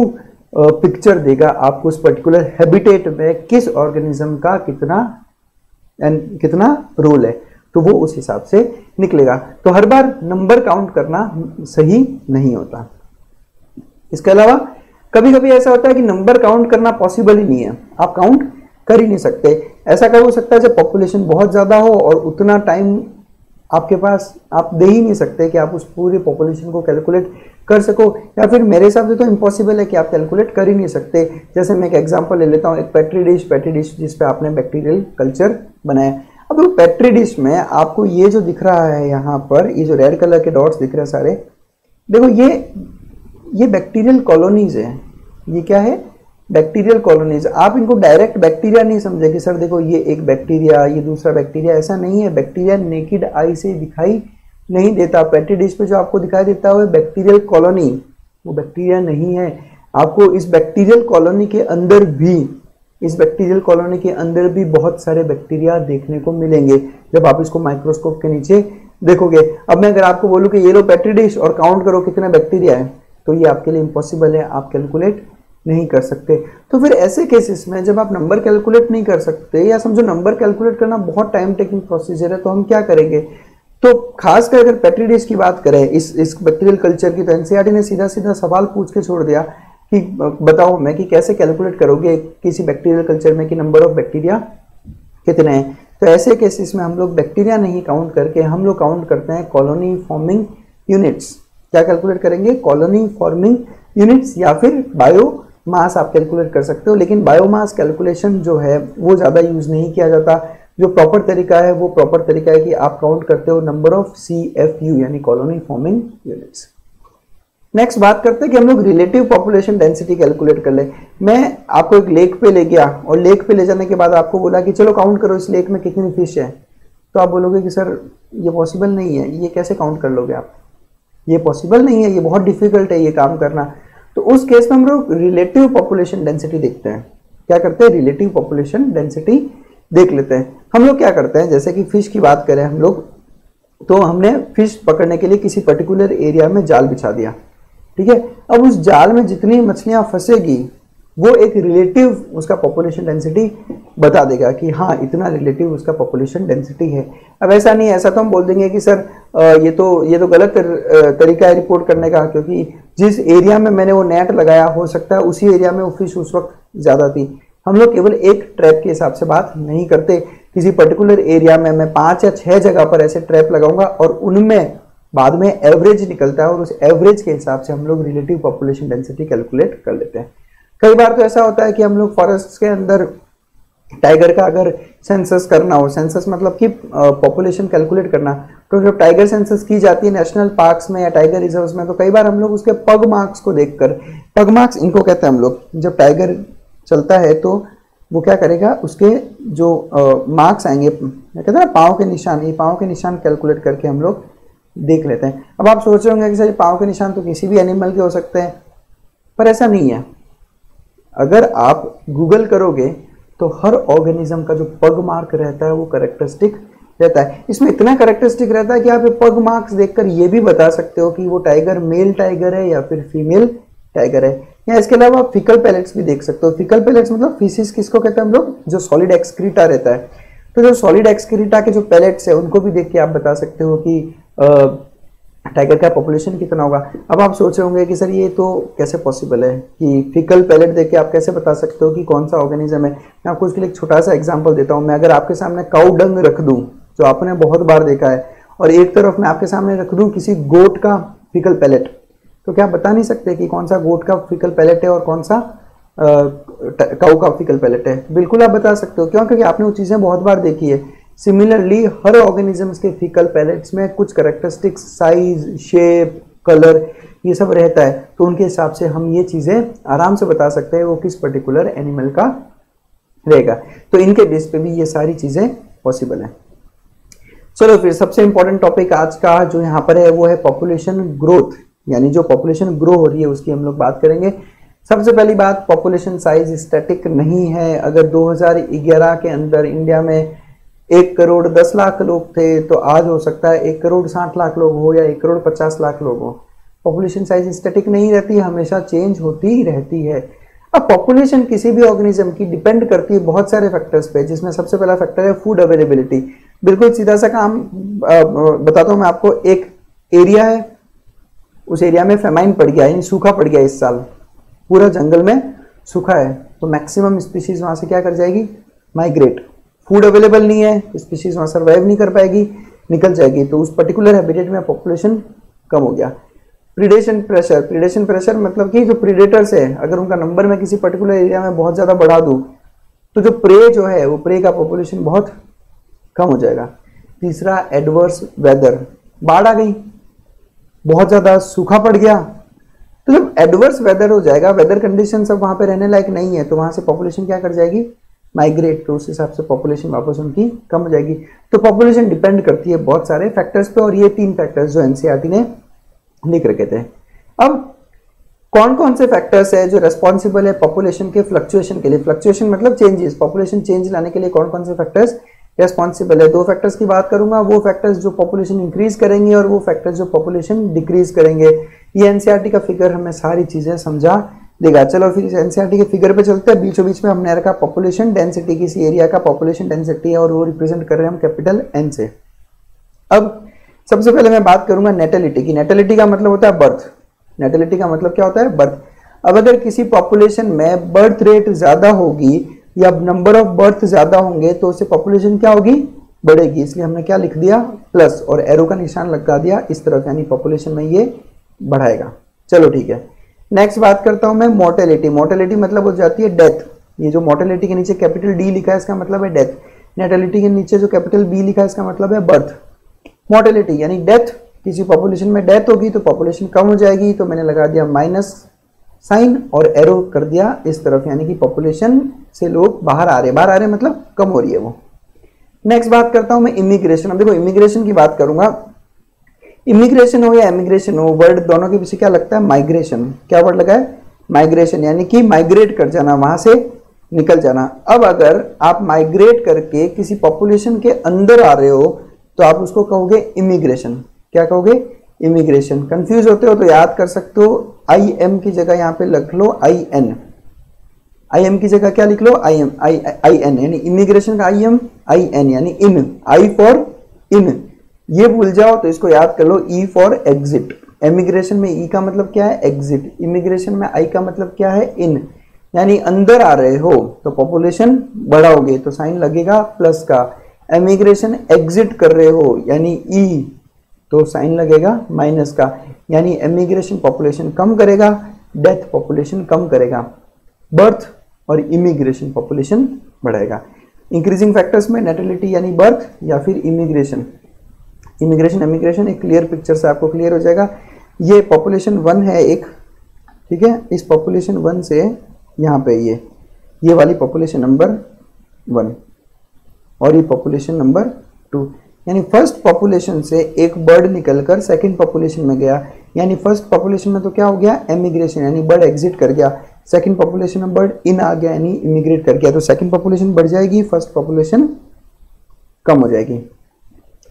पिक्चर देगा आपको उस पर्टिकुलर हैबिटेट में किस ऑर्गेनिज्म का कितना एंड कितना रोल है। तो वो उस हिसाब से निकलेगा। तो हर बार नंबर काउंट करना सही नहीं होता। इसके अलावा कभी कभी ऐसा होता है कि नंबर काउंट करना पॉसिबल ही नहीं है। आप काउंट कर ही नहीं सकते। ऐसा कब हो सकता है जब पॉपुलेशन बहुत ज़्यादा हो और उतना टाइम आपके पास, आप दे ही नहीं सकते कि आप उस पूरी पॉपुलेशन को कैलकुलेट कर सको, या फिर मेरे हिसाब से तो इम्पॉसिबल है कि आप कैलकुलेट कर ही नहीं सकते। जैसे मैं एक एग्जांपल ले लेता हूँ, एक पेट्री डिश पेट्री डिश जिस पे आपने बैक्टीरियल कल्चर बनाया अब वो पेट्री डिश में आपको ये जो दिख रहा है यहाँ पर, ये जो रेड कलर के डॉट्स दिख रहे हैं सारे, देखो ये ये बैक्टीरियल कॉलोनीज है। ये क्या है? बैक्टीरियल कॉलोनीज आप इनको डायरेक्ट बैक्टीरिया नहीं समझे कि, सर देखो ये एक बैक्टीरिया ये दूसरा बैक्टीरिया ऐसा नहीं है। बैक्टीरिया नेकिड आई से दिखाई नहीं देता। पेटी डिश पे जो आपको दिखाई देता है बैक्टीरियल कॉलोनी वो बैक्टीरिया नहीं है। आपको इस बैक्टीरियल कॉलोनी के अंदर भी, इस बैक्टीरियल कॉलोनी के अंदर भी बहुत सारे बैक्टीरिया देखने को मिलेंगे। जब आप इसको माइक्रोस्कोप के नीचे देखोगे। अब मैं अगर आपको बोलूँ कि ये लो पेट्री डिश और काउंट करो कितने बैक्टीरिया है तो ये आपके लिए इम्पॉसिबल है। आप कैलकुलेट नहीं कर सकते। तो फिर ऐसे केसेस में जब आप नंबर कैलकुलेट नहीं कर सकते, या समझो नंबर कैलकुलेट करना बहुत टाइम टेकिंग प्रोसीजर है तो हम क्या करेंगे? तो खासकर अगर पेट्रीडेज की बात करें, इस इस बैक्टीरियल कल्चर की तो एनसीआरटी ने सीधा सीधा सवाल पूछ के छोड़ दिया कि बताओ मैं कि कैसे कैलकुलेट करोगे किसी बैक्टीरियल कल्चर में कि नंबर ऑफ़ बैक्टीरिया कितने हैं। तो ऐसे केसेस में हम लोग बैक्टीरिया नहीं काउंट करके, हम लोग काउंट करते हैं कॉलोनी फॉर्मिंग यूनिट्स क्या कैलकुलेट करेंगे? कॉलोनी फॉर्मिंग यूनिट्स या फिर बायो मास आप कैलकुलेट कर सकते हो, लेकिन बायोमास कैलकुलेशन जो है, वो ज़्यादा यूज़ नहीं किया जाता। जो प्रॉपर तरीका है, वो प्रॉपर तरीका है कि आप काउंट करते हो number of C F U यानी कॉलोनी फॉर्मिंग यूनिट्स नेक्स्ट बात करते हैं कि हम लोग रिलेटिव पॉपुलेशन डेंसिटी कैलकुलेट कर ले। मैं आपको एक लेक पे ले गया और लेक पे ले जाने के बाद आपको बोला कि चलो काउंट करो इस लेक में कितनी फ़िश है। तो आप बोलोगे कि सर, ये पॉसिबल नहीं है। ये कैसे काउंट कर लोगे आप? ये पॉसिबल नहीं है, ये बहुत डिफ़िकल्ट है ये काम करना। तो उस केस में हम लोग रिलेटिव पॉपुलेशन डेंसिटी देखते हैं। क्या करते हैं? रिलेटिव पॉपुलेशन डेंसिटी देख लेते हैं। हम लोग क्या करते हैं? जैसे कि फ़िश की बात करें हम लोग तो हमने फ़िश पकड़ने के लिए किसी पर्टिकुलर एरिया में जाल बिछा दिया। ठीक है? अब उस जाल में जितनी मछलियाँ फंसेगी, वो एक रिलेटिव उसका पॉपुलेशन डेंसिटी बता देगा कि हाँ इतना रिलेटिव उसका पॉपुलेशन डेंसिटी है। अब ऐसा नहीं ऐसा तो हम बोल देंगे कि सर ये तो ये तो गलत तरीका है रिपोर्ट करने का, क्योंकि जिस एरिया में मैंने वो नेट लगाया, हो सकता है उसी एरिया में वो फ़िश उस वक्त ज़्यादा थी। हम लोग केवल एक ट्रैप के हिसाब से बात नहीं करते। किसी पर्टिकुलर एरिया में मैं पाँच या छः जगह पर ऐसे ट्रैप लगाऊँगा और उनमें बाद में एवरेज निकलता है और उस एवरेज के हिसाब से हम लोग रिलेटिव पॉपुलेशन डेंसिटी कैलकुलेट कर लेते हैं। कई बार तो ऐसा होता है कि हम लोग फॉरेस्ट के अंदर टाइगर का अगर सेंसस करना हो सेंसस मतलब कि पॉपुलेशन कैलकुलेट करना तो जब टाइगर सेंसस की जाती है नेशनल पार्क्स में या टाइगर रिजर्व्स में तो कई बार हम लोग उसके पग मार्क्स को देखकर पग मार्क्स इनको कहते हैं हम लोग, जब टाइगर चलता है तो वो क्या करेगा, उसके जो मार्क्स आएँगे कहते हैं ना, पाँव के निशान, ये पाँव के निशान कैलकुलेट करके हम लोग देख लेते हैं। अब आप सोच रहे होंगे कि सर पाँव के निशान तो किसी भी एनिमल के हो सकते हैं, पर ऐसा नहीं है। अगर आप गूगल करोगे तो हर ऑर्गेनिज्म का जो पग मार्क रहता है, वो करेक्टरिस्टिक रहता है। इसमें इतना करेक्टरिस्टिक रहता है कि आप पग मार्क्स देखकर ये भी बता सकते हो कि वो टाइगर मेल टाइगर है या फिर फीमेल टाइगर है। या इसके अलावा आप फिकल पैलेट्स भी देख सकते हो। फिकल पैलेट्स मतलब फिसिस किसको कहते हैं हम लोग? जो सॉलिड एक्सक्रीटा रहता है। तो जो सॉलिड एक्सक्रीटा के जो पैलेट्स है, उनको भी देख के आप बता सकते हो कि टाइगर का पॉपुलेशन कितना होगा। अब आप सोच रहे होंगे कि सर ये तो कैसे पॉसिबल है कि फिकल पैलेट देख के आप कैसे बता सकते हो कि कौन सा ऑर्गेनिज्म है? मैं आपको उसके लिए एक छोटा सा एग्ज़ाम्पल देता हूँ। मैं अगर आपके सामने काउ डंग रख दूँ, जो आपने बहुत बार देखा है, और एक तरफ़ मैं आपके सामने रख दूँ किसी गोट का फिकल पैलेट तो क्या बता नहीं सकते कि कौन सा गोट का फिकल पैलेट है और कौन सा काउ का फिकल पैलेट है। बिल्कुल आप बता सकते हो। क्यों? क्योंकि आपने वो चीज़ें बहुत बार देखी है। सिमिलरली हर ऑर्गेनिजम्स के फिकल पैलेट्स में कुछ करेक्टरिस्टिक्स साइज़ शेप कलर ये सब रहता है। तो उनके हिसाब से हम ये चीज़ें आराम से बता सकते हैं वो किस पर्टिकुलर एनिमल का रहेगा। तो इनके बेस पे भी ये सारी चीज़ें पॉसिबल हैं। चलो फिर सबसे इम्पोर्टेंट टॉपिक आज का जो यहाँ पर है वो है पॉपुलेशन ग्रोथ यानी जो पॉपुलेशन ग्रो हो रही है, उसकी हम लोग बात करेंगे। सबसे पहली बात पॉपुलेशन साइज़ स्टैटिक नहीं है। अगर 2011 के अंदर इंडिया में एक करोड़ दस लाख लोग थे तो आज हो सकता है एक करोड़ साठ लाख लोग हो या एक करोड़ पचास लाख लोग हो। पॉपुलेशन साइज़ स्टैटिक नहीं रहती, हमेशा चेंज होती ही रहती है। अब पॉपुलेशन किसी भी ऑर्गेनिज्म की डिपेंड करती है बहुत सारे फैक्टर्स पे, जिसमें सबसे पहला फैक्टर है फ़ूड अवेलेबिलिटी बिल्कुल सीधा सा काम बताता हूँ मैं आपको, एक एरिया है उस एरिया में फेमाइन पड़ गया यानी सूखा पड़ गया इस साल। पूरा जंगल में सूखा है। तो मैक्सिमम स्पीशीज वहाँ से क्या कर जाएगी? माइग्रेट फ़ूड अवेलेबल नहीं है स्पीशीज वहाँ सर्वाइव नहीं कर पाएगी, निकल जाएगी। तो उस पर्टिकुलर हैबिटेट में पॉपुलेशन कम हो गया। प्रीडेशन प्रेशर प्रीडेशन प्रेशर मतलब कि जो प्रीडेटर्स है, अगर उनका नंबर मैं किसी पर्टिकुलर एरिया में बहुत ज़्यादा बढ़ा दूँ तो जो प्रे जो है, वो प्रे का पॉपुलेशन बहुत कम हो जाएगा। तीसरा एडवर्स वेदर बाढ़ आ गई। बहुत ज़्यादा सूखा पड़ गया। तो जब एडवर्स वेदर हो जाएगा। वेदर कंडीशन सब वहाँ पे रहने लायक नहीं है तो वहाँ से पॉपुलेशन क्या कर जाएगी? माइग्रेट तो उस हिसाब से पॉपुलेशन वापस उनकी कम हो जाएगी। तो पॉपुलेशन डिपेंड करती है बहुत सारे फैक्टर्स पे, और ये तीन फैक्टर्स जो एनसीआरटी ने लिख रखे थे। अब कौन कौन से फैक्टर्स है जो रेस्पॉन्सिबल है पॉपुलेशन के फ्लक्चुएशन के लिए? फ्लक्चुएशन मतलब चेंजेस पॉपुलेशन चेंज लाने के लिए कौन कौन से फैक्टर्स रेस्पॉन्सिबल है दो फैक्टर्स की बात करूँगा। वो फैक्टर्स जो पॉपुलेशन इंक्रीज करेंगे और वो फैक्टर्स जो पॉपुलेशन डिक्रीज करेंगे। ये एनसीआरटी का फिगर हमें सारी चीज़ें समझा देगा। चलो फिर एनसीआरटी के फिगर पे चलते हैं। बीचों बीच में हमने रखा पॉपुलेशन डेंसिटी किसी एरिया का पॉपुलेशन डेंसिटी है और वो रिप्रेजेंट कर रहे हैं हम कैपिटल एन से। अब सबसे पहले मैं बात करूँगा नेटेलिटी की। नेटेलिटी का मतलब होता है बर्थ नेटेलिटी का मतलब क्या होता है? बर्थ अब अगर किसी पॉपुलेशन में बर्थ रेट ज़्यादा होगी या नंबर ऑफ़ बर्थ ज़्यादा होंगे तो उससे पॉपुलेशन क्या होगी? बढ़ेगी। इसलिए हमने क्या लिख दिया? प्लस और एरो का निशान लगा दिया। इस तरफ़ यानी पॉपुलेशन में ये बढ़ाएगा। चलो ठीक है। नेक्स्ट बात करता हूँ मैं मोर्टेलिटी मोर्टेलिटी मतलब हो जाती है डेथ ये जो मोर्टेलिटी के नीचे कैपिटल डी लिखा है, इसका मतलब है डेथ नेटेलिटी के नीचे जो कैपिटल बी लिखा है, इसका मतलब है बर्थ मोर्टेलिटी यानी डेथ किसी पॉपुलेशन में डेथ होगी तो पॉपुलेशन कम हो जाएगी। तो मैंने लगा दिया माइनस साइन और एरो कर दिया इस तरफ़, यानी कि पॉपुलेशन से लोग बाहर आ रहे बाहर आ रहे मतलब कम हो रही है वो। नेक्स्ट बात करता हूँ मैं इमिग्रेशन अब देखो इमिग्रेशन की बात करूँगा। इमिग्रेशन हो या इमिग्रेशन हो वर्ड दोनों के पीछे क्या लगता है? माइग्रेशन क्या वर्ड लगा है? माइग्रेशन यानी कि माइग्रेट कर जाना, वहाँ से निकल जाना। अब अगर आप माइग्रेट करके किसी पॉपुलेशन के अंदर आ रहे हो तो आप उसको कहोगे इमिग्रेशन क्या कहोगे? इमिग्रेशन। कंफ्यूज होते हो तो याद कर सकते हो आई एम की जगह यहाँ पे लिख लो आई एन आई एम की जगह क्या लिख लो? I M I I N यानी इमिग्रेशन का आई एम आई एन यानी इन आई फॉर इन ये भूल जाओ तो इसको याद कर लो ई फॉर एग्जिट इमिग्रेशन में ई e का मतलब क्या है? एग्जिट इमिग्रेशन में आई का मतलब क्या है? इन यानी अंदर आ रहे हो तो पॉपुलेशन बढ़ाओगे तो साइन लगेगा प्लस का। इमिग्रेशन एग्जिट कर रहे हो यानी ई e, तो साइन लगेगा माइनस का। यानी इमिग्रेशन पॉपुलेशन कम करेगा डेथ पॉपुलेशन कम करेगा बर्थ और इमिग्रेशन पॉपुलेशन बढ़ेगा इंक्रीजिंग फैक्टर्स में नेटेलिटी यानी बर्थ या फिर इमिग्रेशन इमिग्रेशन इमिग्रेशन एक क्लियर पिक्चर से आपको क्लियर हो जाएगा। ये पॉपुलेशन वन है एक, ठीक है? इस पॉपुलेशन वन से यहाँ पे ये ये वाली पॉपुलेशन नंबर वन और ये पॉपुलेशन नंबर टू यानी फ़र्स्ट पॉपुलेशन से एक बर्ड निकलकर सेकंड पॉपुलेशन में गया। यानी फ़र्स्ट पॉपुलेशन में तो क्या हो गया? एमिग्रेशन यानी बर्ड एग्जिट कर गया। सेकंड पॉपुलेशन में बर्ड इन आ गया, यानी इमिग्रेट कर गया। तो सेकंड पॉपुलेशन बढ़ जाएगी फ़र्स्ट पॉपुलेशन कम हो जाएगी।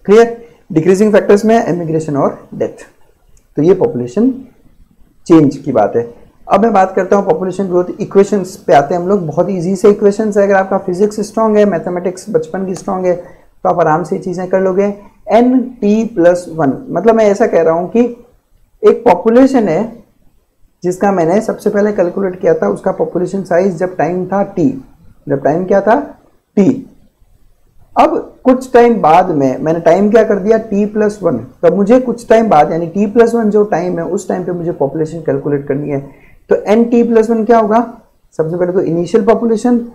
क्लियर डिक्रीजिंग फैक्टर्स में एमिग्रेशन और डेथ तो ये पॉपुलेशन चेंज की बात है। अब मैं बात करता हूँ पॉपुलेशन ग्रोथ इक्वेशंस पे आते हैं हम लोग। बहुत इजी से इक्वेशंस है। अगर आपका फिजिक्स स्ट्रांग है मैथमेटिक्स बचपन की स्ट्रांग है तो आप आराम से चीज़ें कर लोगे। एन टी प्लस वन मतलब मैं ऐसा कह रहा हूँ कि एक पॉपुलेशन है जिसका मैंने सबसे पहले कैलकुलेट किया था, उसका पॉपुलेशन साइज़ जब टाइम था टी जब टाइम क्या था? टी अब कुछ टाइम बाद में मैंने टाइम क्या कर दिया? टी प्लस वन तब मुझे कुछ टाइम बाद, यानी टी प्लस वन जो टाइम है, उस टाइम पे मुझे पॉपुलेशन कैलकुलेट करनी है। तो एन टी प्लस वन क्या होगा? सबसे पहले तो इनिशियल पॉपुलेशन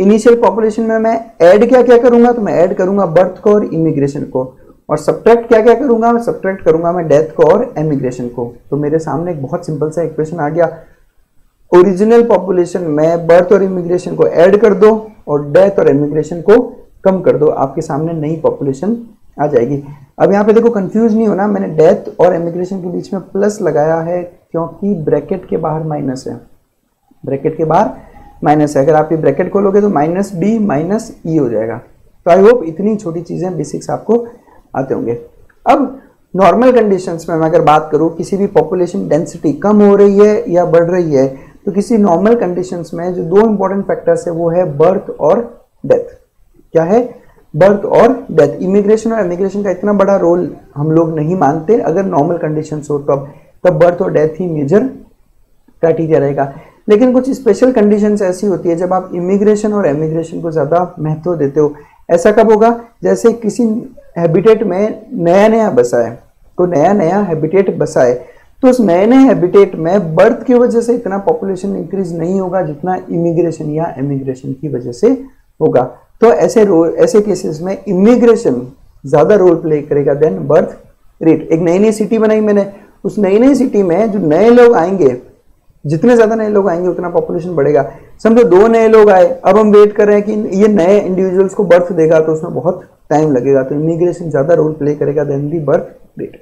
इनिशियल पॉपुलेशन में मैं ऐड क्या क्या करूँगा? तो मैं ऐड करूँगा बर्थ को और इमिग्रेशन को। और सब्ट्रैक्ट क्या क्या करूँगा? मैं सब्ट्रैक्ट करूँगा मैं डेथ को और एमिग्रेशन को। तो मेरे सामने एक बहुत सिंपल सा इक्वेशन आ गया। ओरिजिनल पॉपुलेशन में बर्थ और इमिग्रेशन को ऐड कर दो और डेथ और इमिग्रेशन को कम कर दो। आपके सामने नई पॉपुलेशन आ जाएगी। अब यहाँ पे देखो कंफ्यूज नहीं होना। मैंने डेथ और इमिग्रेशन के बीच में प्लस लगाया है क्योंकि ब्रैकेट के बाहर माइनस है। ब्रैकेट के बाहर माइनस है। अगर आप ये ब्रैकेट खोलोगे तो माइनस बी माइनस ई हो जाएगा। तो आई होप इतनी छोटी चीज़ें, बेसिक्स आपको आते होंगे। अब नॉर्मल कंडीशंस में मैं अगर बात करूँ, किसी भी पॉपुलेशन डेंसिटी कम हो रही है या बढ़ रही है तो किसी नॉर्मल कंडीशंस में जो दो इंपॉर्टेंट फैक्टर्स है, वो है बर्थ और डेथ। क्या है? बर्थ और डेथ। इमिग्रेशन और इमिग्रेशन का इतना बड़ा रोल हम लोग नहीं मानते। अगर नॉर्मल कंडीशन हो तब तब बर्थ और डेथ ही मेजर क्राइटेरिया रहेगा। लेकिन कुछ स्पेशल कंडीशन ऐसी होती है जब आप इमिग्रेशन और एमिग्रेशन को ज़्यादा महत्व देते हो। ऐसा कब होगा? जैसे किसी हैबिटेट में नया नया बसा है तो नया नया हैबिटेट बसा है तो उस नए नए हैबिटेट में बर्थ की वजह से इतना पॉपुलेशन इंक्रीज नहीं होगा जितना इमिग्रेशन या एमिग्रेशन की वजह से होगा। तो ऐसे रोल ऐसे केसेस में इमिग्रेशन ज़्यादा रोल प्ले करेगा देन बर्थ रेट एक नई नई सिटी बनाई मैंने, उस नई नई सिटी में जो नए लोग आएँगे जितने ज़्यादा नए लोग आएँगे, उतना पॉपुलेशन बढ़ेगा। समझो, दो नए लोग आए, अब हम वेट कर रहे हैं कि ये नए इंडिविजुअल्स को बर्थ देगा तो उसमें बहुत टाइम लगेगा तो इमिग्रेशन ज़्यादा रोल प्ले करेगा देन दी बर्थ रेट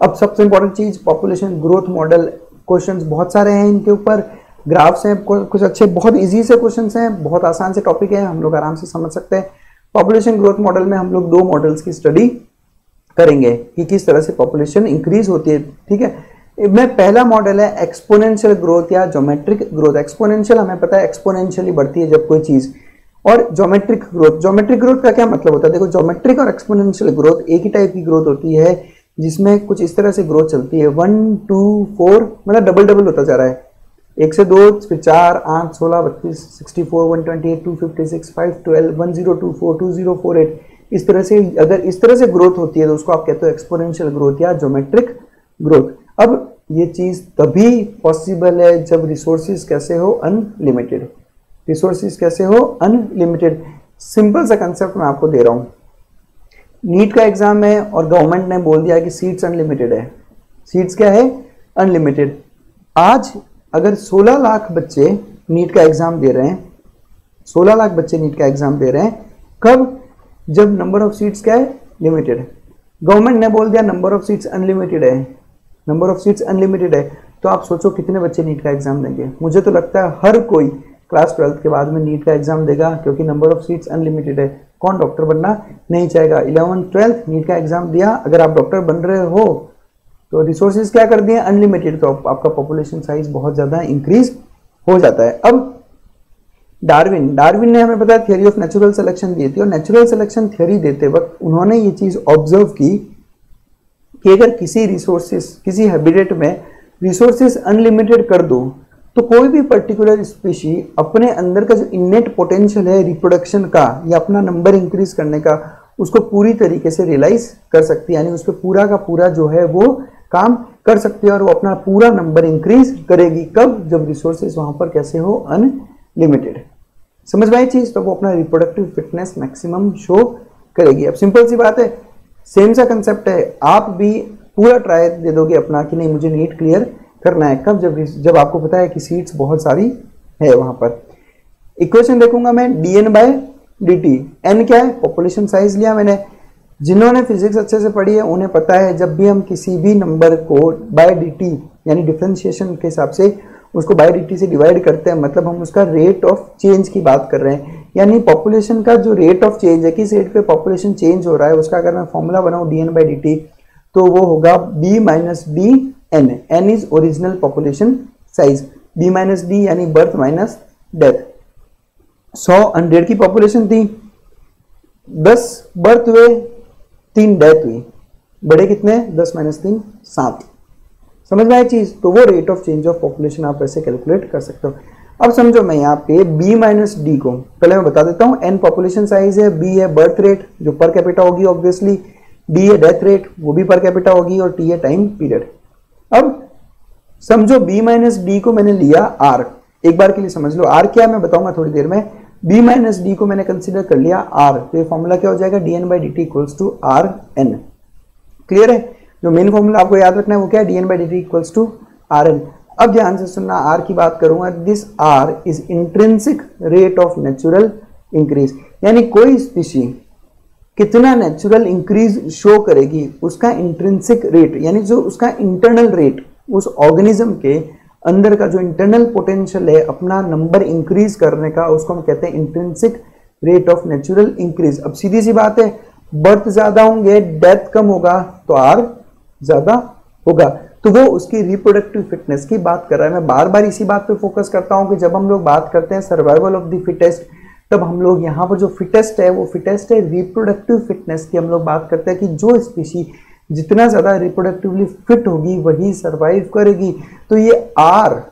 अब सबसे इंपॉर्टेंट चीज़ पॉपुलेशन ग्रोथ मॉडल क्वेश्चंस बहुत सारे हैं इनके ऊपर। ग्राफ्स हैं कुछ अच्छे, बहुत इजी से क्वेश्चंस हैं, बहुत आसान से टॉपिक है, हम लोग आराम से समझ सकते हैं। पॉपुलेशन ग्रोथ मॉडल में हम लोग दो मॉडल्स की स्टडी करेंगे, कि किस तरह से पॉपुलेशन इंक्रीज होती है, ठीक है? मैं पहला मॉडल है एक्सपोनेंशियल ग्रोथ या जोमेट्रिक ग्रोथ एक्सपोनेंशियल हमें पता है एक्सपोनेंशियली बढ़ती है जब कोई चीज़। और जोमेट्रिक ग्रोथ जोमेट्रिक ग्रोथ का क्या मतलब होता है? देखो जोमेट्रिक और एक्सपोनेंशियल ग्रोथ एक ही टाइप की ग्रोथ होती है, जिसमें कुछ इस तरह से ग्रोथ चलती है। वन टू फोर मतलब डबल डबल होता जा रहा है। एक से दो, फिर चार, आठ, सोलह, बत्तीस sixty four one twenty eight two fifty six five twelve one zero two four two zero four eight इस तरह से, अगर इस तरह से ग्रोथ होती है तो उसको आप कहते हो एक्सपोनेंशियल ग्रोथ या ज्योमेट्रिक ग्रोथ अब ये चीज़ तभी पॉसिबल है जब रिसोर्सिस कैसे हो? अनलिमिटेड रिसोर्सिस कैसे हो? अनलिमिटेड सिंपल सा कंसेप्ट मैं आपको दे रहा हूँ। नीट का एग्ज़ाम है और गवर्नमेंट ने बोल दिया कि सीट्स अनलिमिटेड है। सीट्स क्या है? अनलिमिटेड आज अगर 16 लाख बच्चे नीट का एग्ज़ाम दे रहे हैं 16 लाख बच्चे नीट का एग्ज़ाम दे रहे हैं, कब? जब नंबर ऑफ़ सीट्स क्या है? लिमिटेड गवर्नमेंट ने बोल दिया नंबर ऑफ़ सीट्स अनलिमिटेड है। नंबर ऑफ़ सीट्स अनलिमिटेड है। तो आप सोचो कितने बच्चे नीट का एग्ज़ाम देंगे। मुझे तो लगता है हर कोई क्लास ट्वेल्थ के बाद में नीट का एग्ज़ाम देगा, क्योंकि नंबर ऑफ़ सीट्स अनलिमिटेड है। कौन डॉक्टर बनना? नहीं चाहेगा। इलेवन ट्वेल्थ नीट का एग्ज़ाम दिया। अगर आप डॉक्टर बन रहे हो तो रिसोर्सेज क्या कर दिए? अनलिमिटेड तो आपका पॉपुलेशन साइज़ बहुत ज़्यादा इंक्रीज हो जाता है। अब डार्विन डार्विन ने हमें बताया थियोरी ऑफ़ नेचुरल सिलेक्शन दी थी और नेचुरल सिलेक्शन थियोरी देते वक्त उन्होंने ये चीज़ ऑब्ज़र्व की कि अगर किसी रिसोर्सेस किसी हैबिटेट में रिसोर्सेस अनलिमिटेड कर दो तो कोई भी पर्टिकुलर स्पीशी अपने अंदर का जो इनेट पोटेंशियल है रिप्रोडक्शन का या अपना नंबर इंक्रीज करने का, उसको पूरी तरीके से रियलाइज़ कर सकती है। यानी उस पर पूरा का पूरा जो है वो काम कर सकती है और वो अपना पूरा नंबर इंक्रीज करेगी कब? जब रिसोर्सेज वहाँ पर कैसे हो? अनलिमिटेड समझ में आई चीज़? तो वो अपना रिप्रोडक्टिव फिटनेस मैक्सिमम शो करेगी। अब सिंपल सी बात है सेम सा कंसेप्ट है। आप भी पूरा ट्राई दे दोगे अपना कि नहीं, मुझे नीट क्लियर करना है। कब? जब जब आपको पता है कि सीट्स बहुत सारी है वहाँ पर। इक्वेशन देखूँगा मैं D N by D T N क्या है? पॉपुलेशन साइज़ लिया मैंने। जिन्होंने फिजिक्स अच्छे से पढ़ी है, उन्हें पता है, जब भी हम किसी भी नंबर को बाय डी टी यानी डिफ्रेंशिएशन के हिसाब से उसको बाय डी से डिवाइड करते हैं मतलब हम उसका रेट ऑफ़ चेंज की बात कर रहे हैं। यानी पॉपुलेशन का जो रेट ऑफ़ चेंज है, किस रेट पे पॉपुलेशन चेंज हो रहा है, उसका अगर मैं फॉर्मूला बनाऊँ D N by D T तो वो होगा B minus D N N is original population size B minus D यानी बर्थ माइनस डेथ सौ हंड्रेड की पॉपुलेशन थी, दस बर्थ हुए, तीन डेथ हुई। बड़े कितने? दस माइनस तीन, सात। समझ में आई चीज़? तो वो rate of change of population आप ऐसे कैलकुलेट कर सकते हो। अब समझो मैं यहाँ पे b माइनस डी को, पहले मैं बता देता हूँ, n पॉपुलेशन साइज़ है, b है बर्थ रेट जो पर कैपिटा होगी ऑब्वियसली d है डेथ रेट वो भी पर कैपिटा होगी और t है टाइम पीरियड अब समझो b माइनस डी को मैंने लिया r एक बार के लिए समझ लो, r क्या मैं बताऊँगा थोड़ी देर में। B माइनस डी को मैंने कंसिडर कर लिया r तो ये फॉर्मूला क्या हो जाएगा? D N by D T equals to R N clear है? जो मेन फॉर्मूला आपको याद रखना है, वो क्या है? D N by D T equals to R N अब ध्यान से सुनना आर की बात करूँगा this R is intrinsic rate of natural increase यानी कोई स्पीशी कितना नेचुरल इंक्रीज शो करेगी, उसका इंट्रेंसिक रेट यानी जो उसका इंटरनल रेट उस ऑर्गेनिज्म के अंदर का जो इंटरनल पोटेंशियल है, अपना नंबर इंक्रीज करने का, उसको हम कहते हैं intrinsic rate of natural increase अब सीधी सी बात है बर्थ ज़्यादा होंगे डेथ कम होगा तो आर ज़्यादा होगा। तो वो उसकी रिप्रोडक्टिव फिटनेस की बात कर रहा है। मैं बार बार इसी बात पे फोकस करता हूँ कि जब हम लोग बात करते हैं सर्वाइवल ऑफ़ द फिटेस्ट तब हम लोग यहाँ पर जो फिटेस्ट है, वो फिटेस्ट है रिप्रोडक्टिव फिटनेस की हम लोग बात करते हैं कि जो स्पीशी जितना ज़्यादा रिप्रोडक्टिवली फिट होगी, वही सर्वाइव करेगी। तो ये आर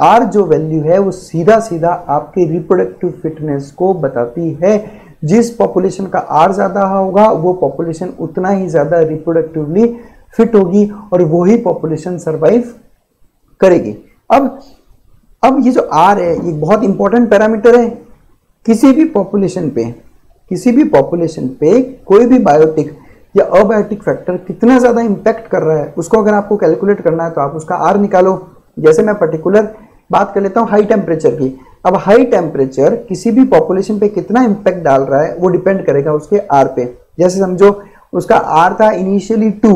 आर जो वैल्यू है, वो सीधा सीधा आपके रिप्रोडक्टिव फिटनेस को बताती है। जिस पॉपुलेशन का आर ज़्यादा होगा, वो पॉपुलेशन उतना ही ज़्यादा रिप्रोडक्टिवली फिट होगी और वही पॉपुलेशन सर्वाइव करेगी। अब अब ये जो आर है, ये बहुत इंपॉर्टेंट पैरामीटर है। किसी भी पॉपुलेशन पे, किसी भी पॉपुलेशन पे कोई भी बायोटिक या अबायोटिक फैक्टर कितना ज़्यादा इंपैक्ट कर रहा है, उसको अगर आपको कैलकुलेट करना है तो आप उसका आर निकालो। जैसे मैं पर्टिकुलर बात कर लेता हूँ हाई टेम्परेचर की। अब हाई टेम्परेचर किसी भी पॉपुलेशन पे कितना इंपैक्ट डाल रहा है, वो डिपेंड करेगा उसके आर पे। जैसे समझो, उसका आर था इनिशियली टू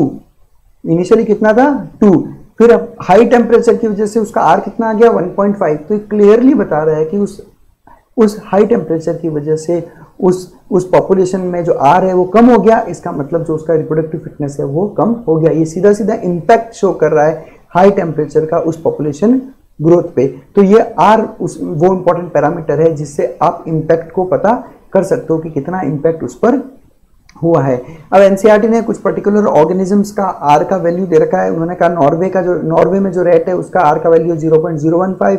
इनिशियली कितना था? टू फिर अब हाई टेम्परेचर की वजह से उसका आर कितना आ गया? 1.5 तो क्लियरली बता रहा है कि उस उस हाई टेम्परेचर की वजह से उस उस पॉपुलेशन में जो आर है वो कम हो गया। इसका मतलब जो उसका रिप्रोडक्टिव फिटनेस है वो कम हो गया। ये सीधा सीधा इम्पैक्ट शो कर रहा है हाई टेम्परेचर का उस पॉपुलेशन ग्रोथ पे। तो ये आर उस, वो इंपॉर्टेंट पैरामीटर है जिससे आप इम्पैक्ट को पता कर सकते हो कि कितना इम्पैक्ट उस पर हुआ है। अब एनसीईआरटी ने कुछ पर्टिकुलर ऑर्गेनिजम्स का आर का वैल्यू दे रखा है। उन्होंने कहा नॉर्वे का जो नॉर्वे में जो रेट है, उसका आर का वैल्यू 0.015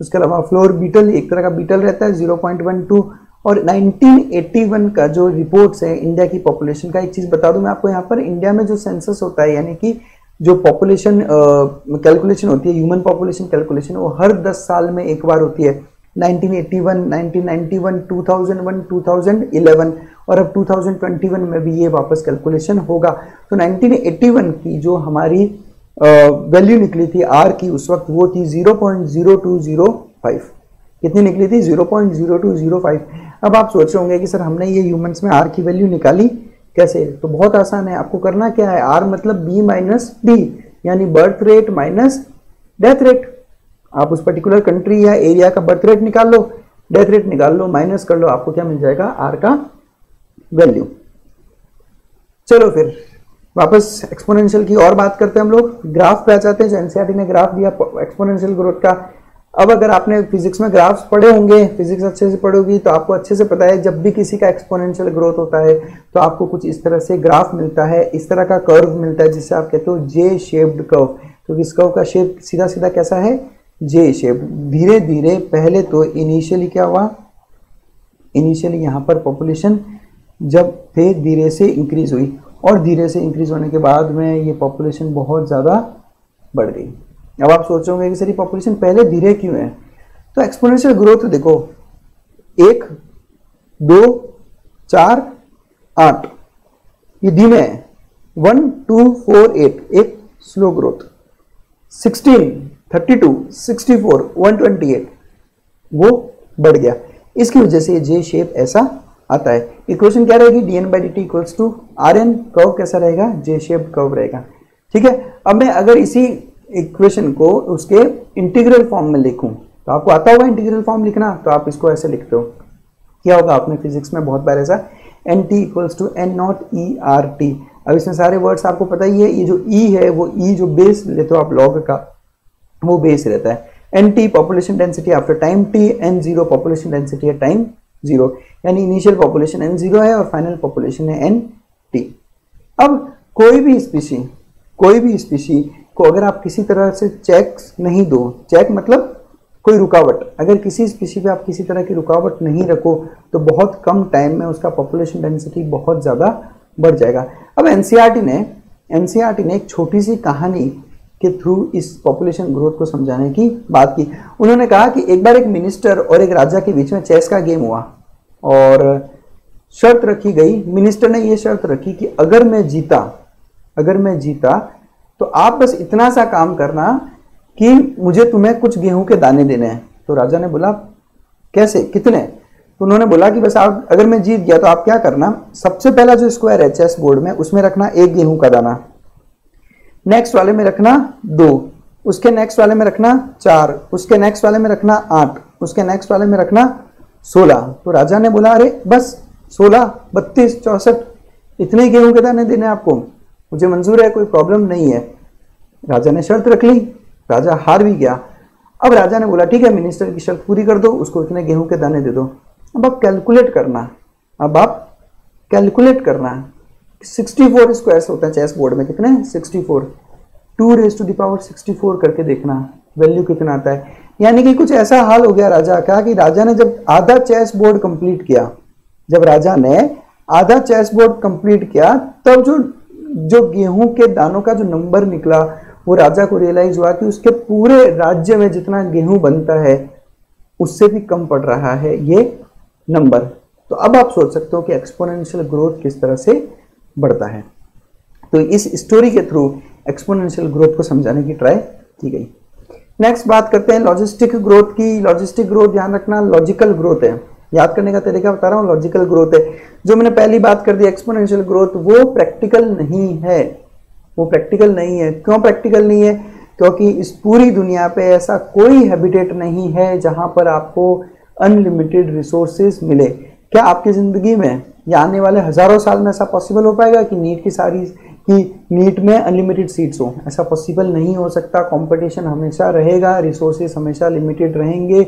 उसके अलावा फ्लोर बीटल एक तरह का बीटल रहता है 0.12 और 1981 का जो रिपोर्ट्स है इंडिया की पॉपुलेशन का एक चीज़ बता दूँ मैं आपको, यहाँ पर इंडिया में जो सेंसस होता है, यानी कि जो पॉपुलेशन कैलकुलेशन होती है ह्यूमन पॉपुलेशन कैलकुलेशन वो हर 10 साल में एक बार होती है। 1981, 1991, 2001, 2011 और अब 2021 में भी ये वापस कैलकुलेशन होगा। तो 1981 की जो हमारी वैल्यू निकली थी आर की उस वक्त वो थी 0.0205 कितनी निकली थी? 0.0205 अब आप सोच रहे होंगे कि सर हमने ये ह्यूमंस में आर की वैल्यू निकाली कैसे? तो बहुत आसान है। आपको करना क्या है? आर मतलब बी माइनस डी यानी birth rate minus death rate आप उस पर्टिकुलर कंट्री या एरिया का बर्थ रेट निकाल लो डेथ रेट निकाल लो माइनस कर लो, आपको क्या मिल जाएगा? आर का वैल्यू चलो फिर, वापस एक्सपोनेंशियल की और बात करते हैं हम लोग। ग्राफ पे आ जाते हैं, जो एनसीआरटी ने ग्राफ दिया एक्सपोनेंशियल ग्रोथ का। अब अगर आपने फिजिक्स में ग्राफ्स पढ़े होंगे फिजिक्स अच्छे से पढ़ोगी तो आपको अच्छे से पता है, जब भी किसी का एक्सपोनेंशियल ग्रोथ होता है तो आपको कुछ इस तरह से ग्राफ मिलता है, इस तरह का कर्व मिलता है, जिसे आप कहते हो जे शेप्ड कर्व तो इस कर्व का शेप सीधा सीधा कैसा है? जे शेप धीरे धीरे, पहले तो इनिशियली क्या हुआ? इनिशियली यहाँ पर पॉपुलेशन जब थे धीरे से इंक्रीज हुई और धीरे से इंक्रीज होने के बाद में ये पॉपुलेशन बहुत ज़्यादा बढ़ गई। अब आप सोचोगे कि सर, ये पॉपुलेशन पहले धीरे क्यों है? तो एक्सपोनेंशियल ग्रोथ देखो। एक, दो, चार, आठ। ये धीमे है। वन टू फोर एट एक slow growth sixteen thirty two, sixty four, one twenty eight, वो बढ़ गया। इसकी वजह से जे शेप ऐसा आता है। इक्वेशन क्या रहेगी? D N by D T equals to R N curve कैसा रहेगा? जे शेप कर्व रहेगा। ठीक है? अब मैं अगर इसी इक्वेशन को उसके इंटीग्रल फॉर्म में लिखूं तो आपको आता होगा इंटीग्रल फॉर्म लिखना तो आप इसको ऐसे लिखते हो। क्या होगा आपने फिजिक्स में बहुत बार ऐसा। N T equals to N not E R T अब इसमें सारे वर्ड्स आपको पता ही है, ये जो ई e है, वो ई e जो बेस लेते हो आप लॉग का वो बेस रहता है। N T population density after time T N zero population density है टाइम ज़ीरो यानी इनिशियल पॉपुलेशन एन ज़ीरो है और फाइनल पॉपुलेशन है एन टी अब कोई भी स्पीशी कोई भी स्पीशी को अगर आप किसी तरह से चेक नहीं दो चेक मतलब कोई रुकावट। अगर किसी स्पीशी पे आप किसी तरह की रुकावट नहीं रखो तो बहुत कम टाइम में उसका पॉपुलेशन डेंसिटी बहुत ज़्यादा बढ़ जाएगा। अब एनसीईआरटी ने एनसीईआरटी ने एक छोटी सी कहानी के थ्रू इस पॉपुलेशन ग्रोथ को समझाने की बात की। उन्होंने कहा कि एक बार एक मिनिस्टर और एक राजा के बीच में चेस का गेम हुआ और शर्त रखी गई। मिनिस्टर ने यह शर्त रखी कि अगर मैं जीता, अगर मैं जीता तो आप बस इतना सा काम करना कि मुझे तुम्हें कुछ गेहूँ के दाने देने हैं। तो राजा ने बोला, कैसे? कितने? तो उन्होंने बोला कि बस आप, अगर मैं जीत गया तो आप क्या करना? सबसे पहला जो स्क्वायर है चेस बोर्ड में, उसमें रखना एक गेहूँ का दाना। नेक्स्ट वाले में रखना दो। उसके नेक्स्ट वाले में रखना चार। उसके नेक्स्ट वाले में रखना आठ। उसके नेक्स्ट वाले में रखना सोलह। तो राजा ने बोला, अरे, बस सोलह, बत्तीस, चौसठ, इतने गेहूँ के दाने देने आपको। मुझे मंजूर है, कोई प्रॉब्लम नहीं है। राजा ने शर्त रख ली। राजा हार भी गया। अब राजा ने बोला, ठीक है मिनिस्टर की शर्त पूरी कर दो, उसको इतने गेहूँ के दाने दे दो। अब आप कैलकुलेट करना। अब आप कैलकुलेट करना। 64 स्क्वायर्स होते हैं, चेस बोर्ड में कितने 64 टू रेस टू दावर 64 करके देखना वैल्यू कितना आता है। यानी कि कुछ ऐसा हाल हो गया राजा का कि राजा ने जब आधा चेस बोर्ड कंप्लीट किया, जब राजा ने आधा चेस बोर्ड कंप्लीट किया, तब जो जो गेहूँ के दानों का जो नंबर निकला, वो राजा को रियलाइज़ हुआ कि उसके पूरे राज्य में जितना गेहूँ बनता है, उससे भी कम पड़ रहा है ये नंबर तो अब आप सोच सकते हो कि एक्सपोनेंशियल ग्रोथ किस तरह से बढ़ता है। तो इस स्टोरी के थ्रू एक्सपोनेंशियल ग्रोथ को समझाने की ट्राई की गई। नेक्स्ट बात करते हैं लॉजिस्टिक ग्रोथ की। लॉजिस्टिक ग्रोथ ध्यान रखना लॉजिकल ग्रोथ है। याद करने का तरीका बता रहा हूँ लॉजिकल ग्रोथ है। जो मैंने पहली बात कर दी एक्सपोनेंशियल ग्रोथ वो प्रैक्टिकल नहीं है। वो प्रैक्टिकल नहीं है। क्यों प्रैक्टिकल नहीं है? क्योंकि इस पूरी दुनिया पे ऐसा कोई हैबिटेट नहीं है जहाँ पर आपको अनलिमिटेड रिसोर्सेज मिले। क्या आपकी ज़िंदगी में या आने वाले हज़ारों साल में ऐसा पॉसिबल हो पाएगा कि नीट की सारी, कि नीट में अनलिमिटेड सीट्स हो? ऐसा पॉसिबल नहीं हो सकता। कंपटीशन हमेशा रहेगा रिसोर्सेज हमेशा लिमिटेड रहेंगे।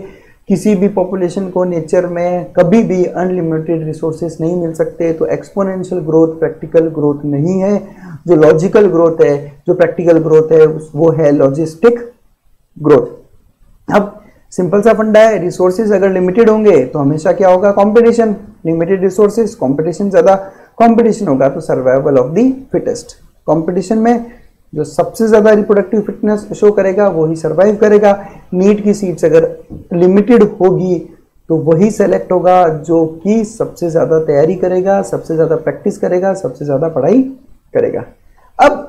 किसी भी पॉपुलेशन को नेचर में कभी भी अनलिमिटेड रिसोर्सेज नहीं मिल सकते। तो एक्सपोनेंशियल ग्रोथ प्रैक्टिकल ग्रोथ नहीं है। जो लॉजिकल ग्रोथ है, जो प्रैक्टिकल ग्रोथ है वो है लॉजिस्टिक ग्रोथ अब सिंपल सा फंडा है रिसोर्सेज अगर लिमिटेड होंगे तो हमेशा क्या होगा? कंपटीशन लिमिटेड रिसोर्सेज कंपटीशन ज़्यादा कंपटीशन होगा तो survival of the fittest competition में जो सबसे ज़्यादा रिप्रोडक्टिव फिटनेस शो करेगा, वही सर्वाइव करेगा. नीट की सीट्स अगर लिमिटेड होगी तो वही सेलेक्ट होगा जो कि सबसे ज़्यादा तैयारी करेगा, सबसे ज़्यादा प्रैक्टिस करेगा, सबसे ज़्यादा पढ़ाई करेगा. अब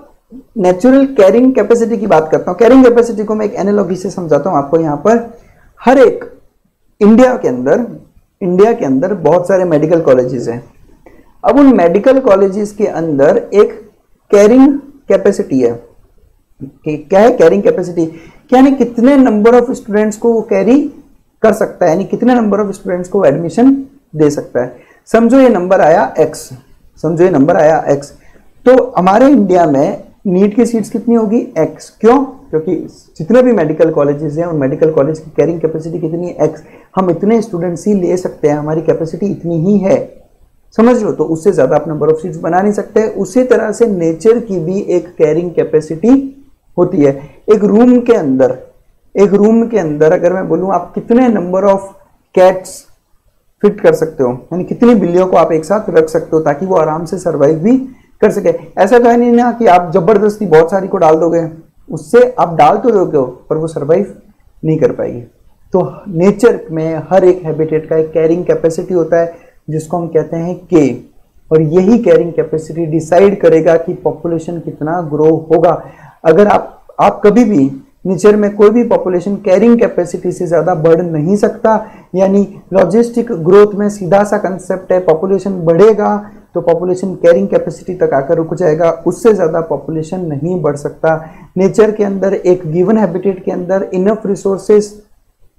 नेचुरल कैरिंग कैपेसिटी की बात करता हूँ. कैरिंग कैपेसिटी को मैं एक एनालॉजी से समझाता हूँ आपको यहाँ पर. हर एक इंडिया के अंदर इंडिया के अंदर बहुत सारे मेडिकल कॉलेजेस हैं। अब उन मेडिकल कॉलेजेस के अंदर एक कैरिंग कैपेसिटी है। कि क्या है कैरिंग कैपेसिटी यानी कितने नंबर ऑफ़ स्टूडेंट्स को वो कैरी कर सकता है? यानी कितने नंबर ऑफ़ स्टूडेंट्स को एडमिशन दे सकता है? समझो ये नंबर आया एक्स समझो ये नंबर आया एक्स तो हमारे इंडिया में नीट की सीट्स कितनी होगी? एक्स क्यों? क्योंकि जितने भी मेडिकल कॉलेजेस हैं, उन मेडिकल कॉलेज की कैरिंग कैपेसिटी कितनी है? एक्स हम इतने स्टूडेंट्स ही ले सकते हैं, हमारी कैपेसिटी इतनी ही है। समझ लो तो उससे ज़्यादा आप नंबर ऑफ़ सीट्स बना नहीं सकते। उसी तरह से नेचर की भी एक कैरिंग कैपेसिटी होती है। एक रूम के अंदर, एक रूम के अंदर अगर मैं बोलूँ, आप कितने नंबर ऑफ़ कैट्स फिट कर सकते हो? यानी कितनी बिल्लियों को आप एक साथ रख सकते हो ताकि वो आराम से सर्वाइव भी कर सके। ऐसा तो है नहीं ना कि आप ज़बरदस्ती बहुत सारी को डाल दोगे। उससे आप डाल तो दोगे पर वो सर्वाइव नहीं कर पाएगी। तो नेचर में हर एक हैबिटेट का एक कैरिंग कैपेसिटी होता है, जिसको हम कहते हैं के और यही कैरिंग कैपेसिटी डिसाइड करेगा कि पॉपुलेशन कितना ग्रो होगा। अगर आप आप कभी भी नेचर में कोई भी पॉपुलेशन कैरिंग कैपेसिटी से ज़्यादा बढ़ नहीं सकता, यानी लॉजिस्टिक ग्रोथ में सीधा सा कंसेप्ट है पॉपुलेशन बढ़ेगा तो पॉपुलेशन कैरिंग कैपेसिटी तक आकर रुक जाएगा, उससे ज़्यादा पॉपुलेशन नहीं बढ़ सकता। नेचर के अंदर, एक गिवन हैबिटेट के अंदर इनफ रिसोर्सेज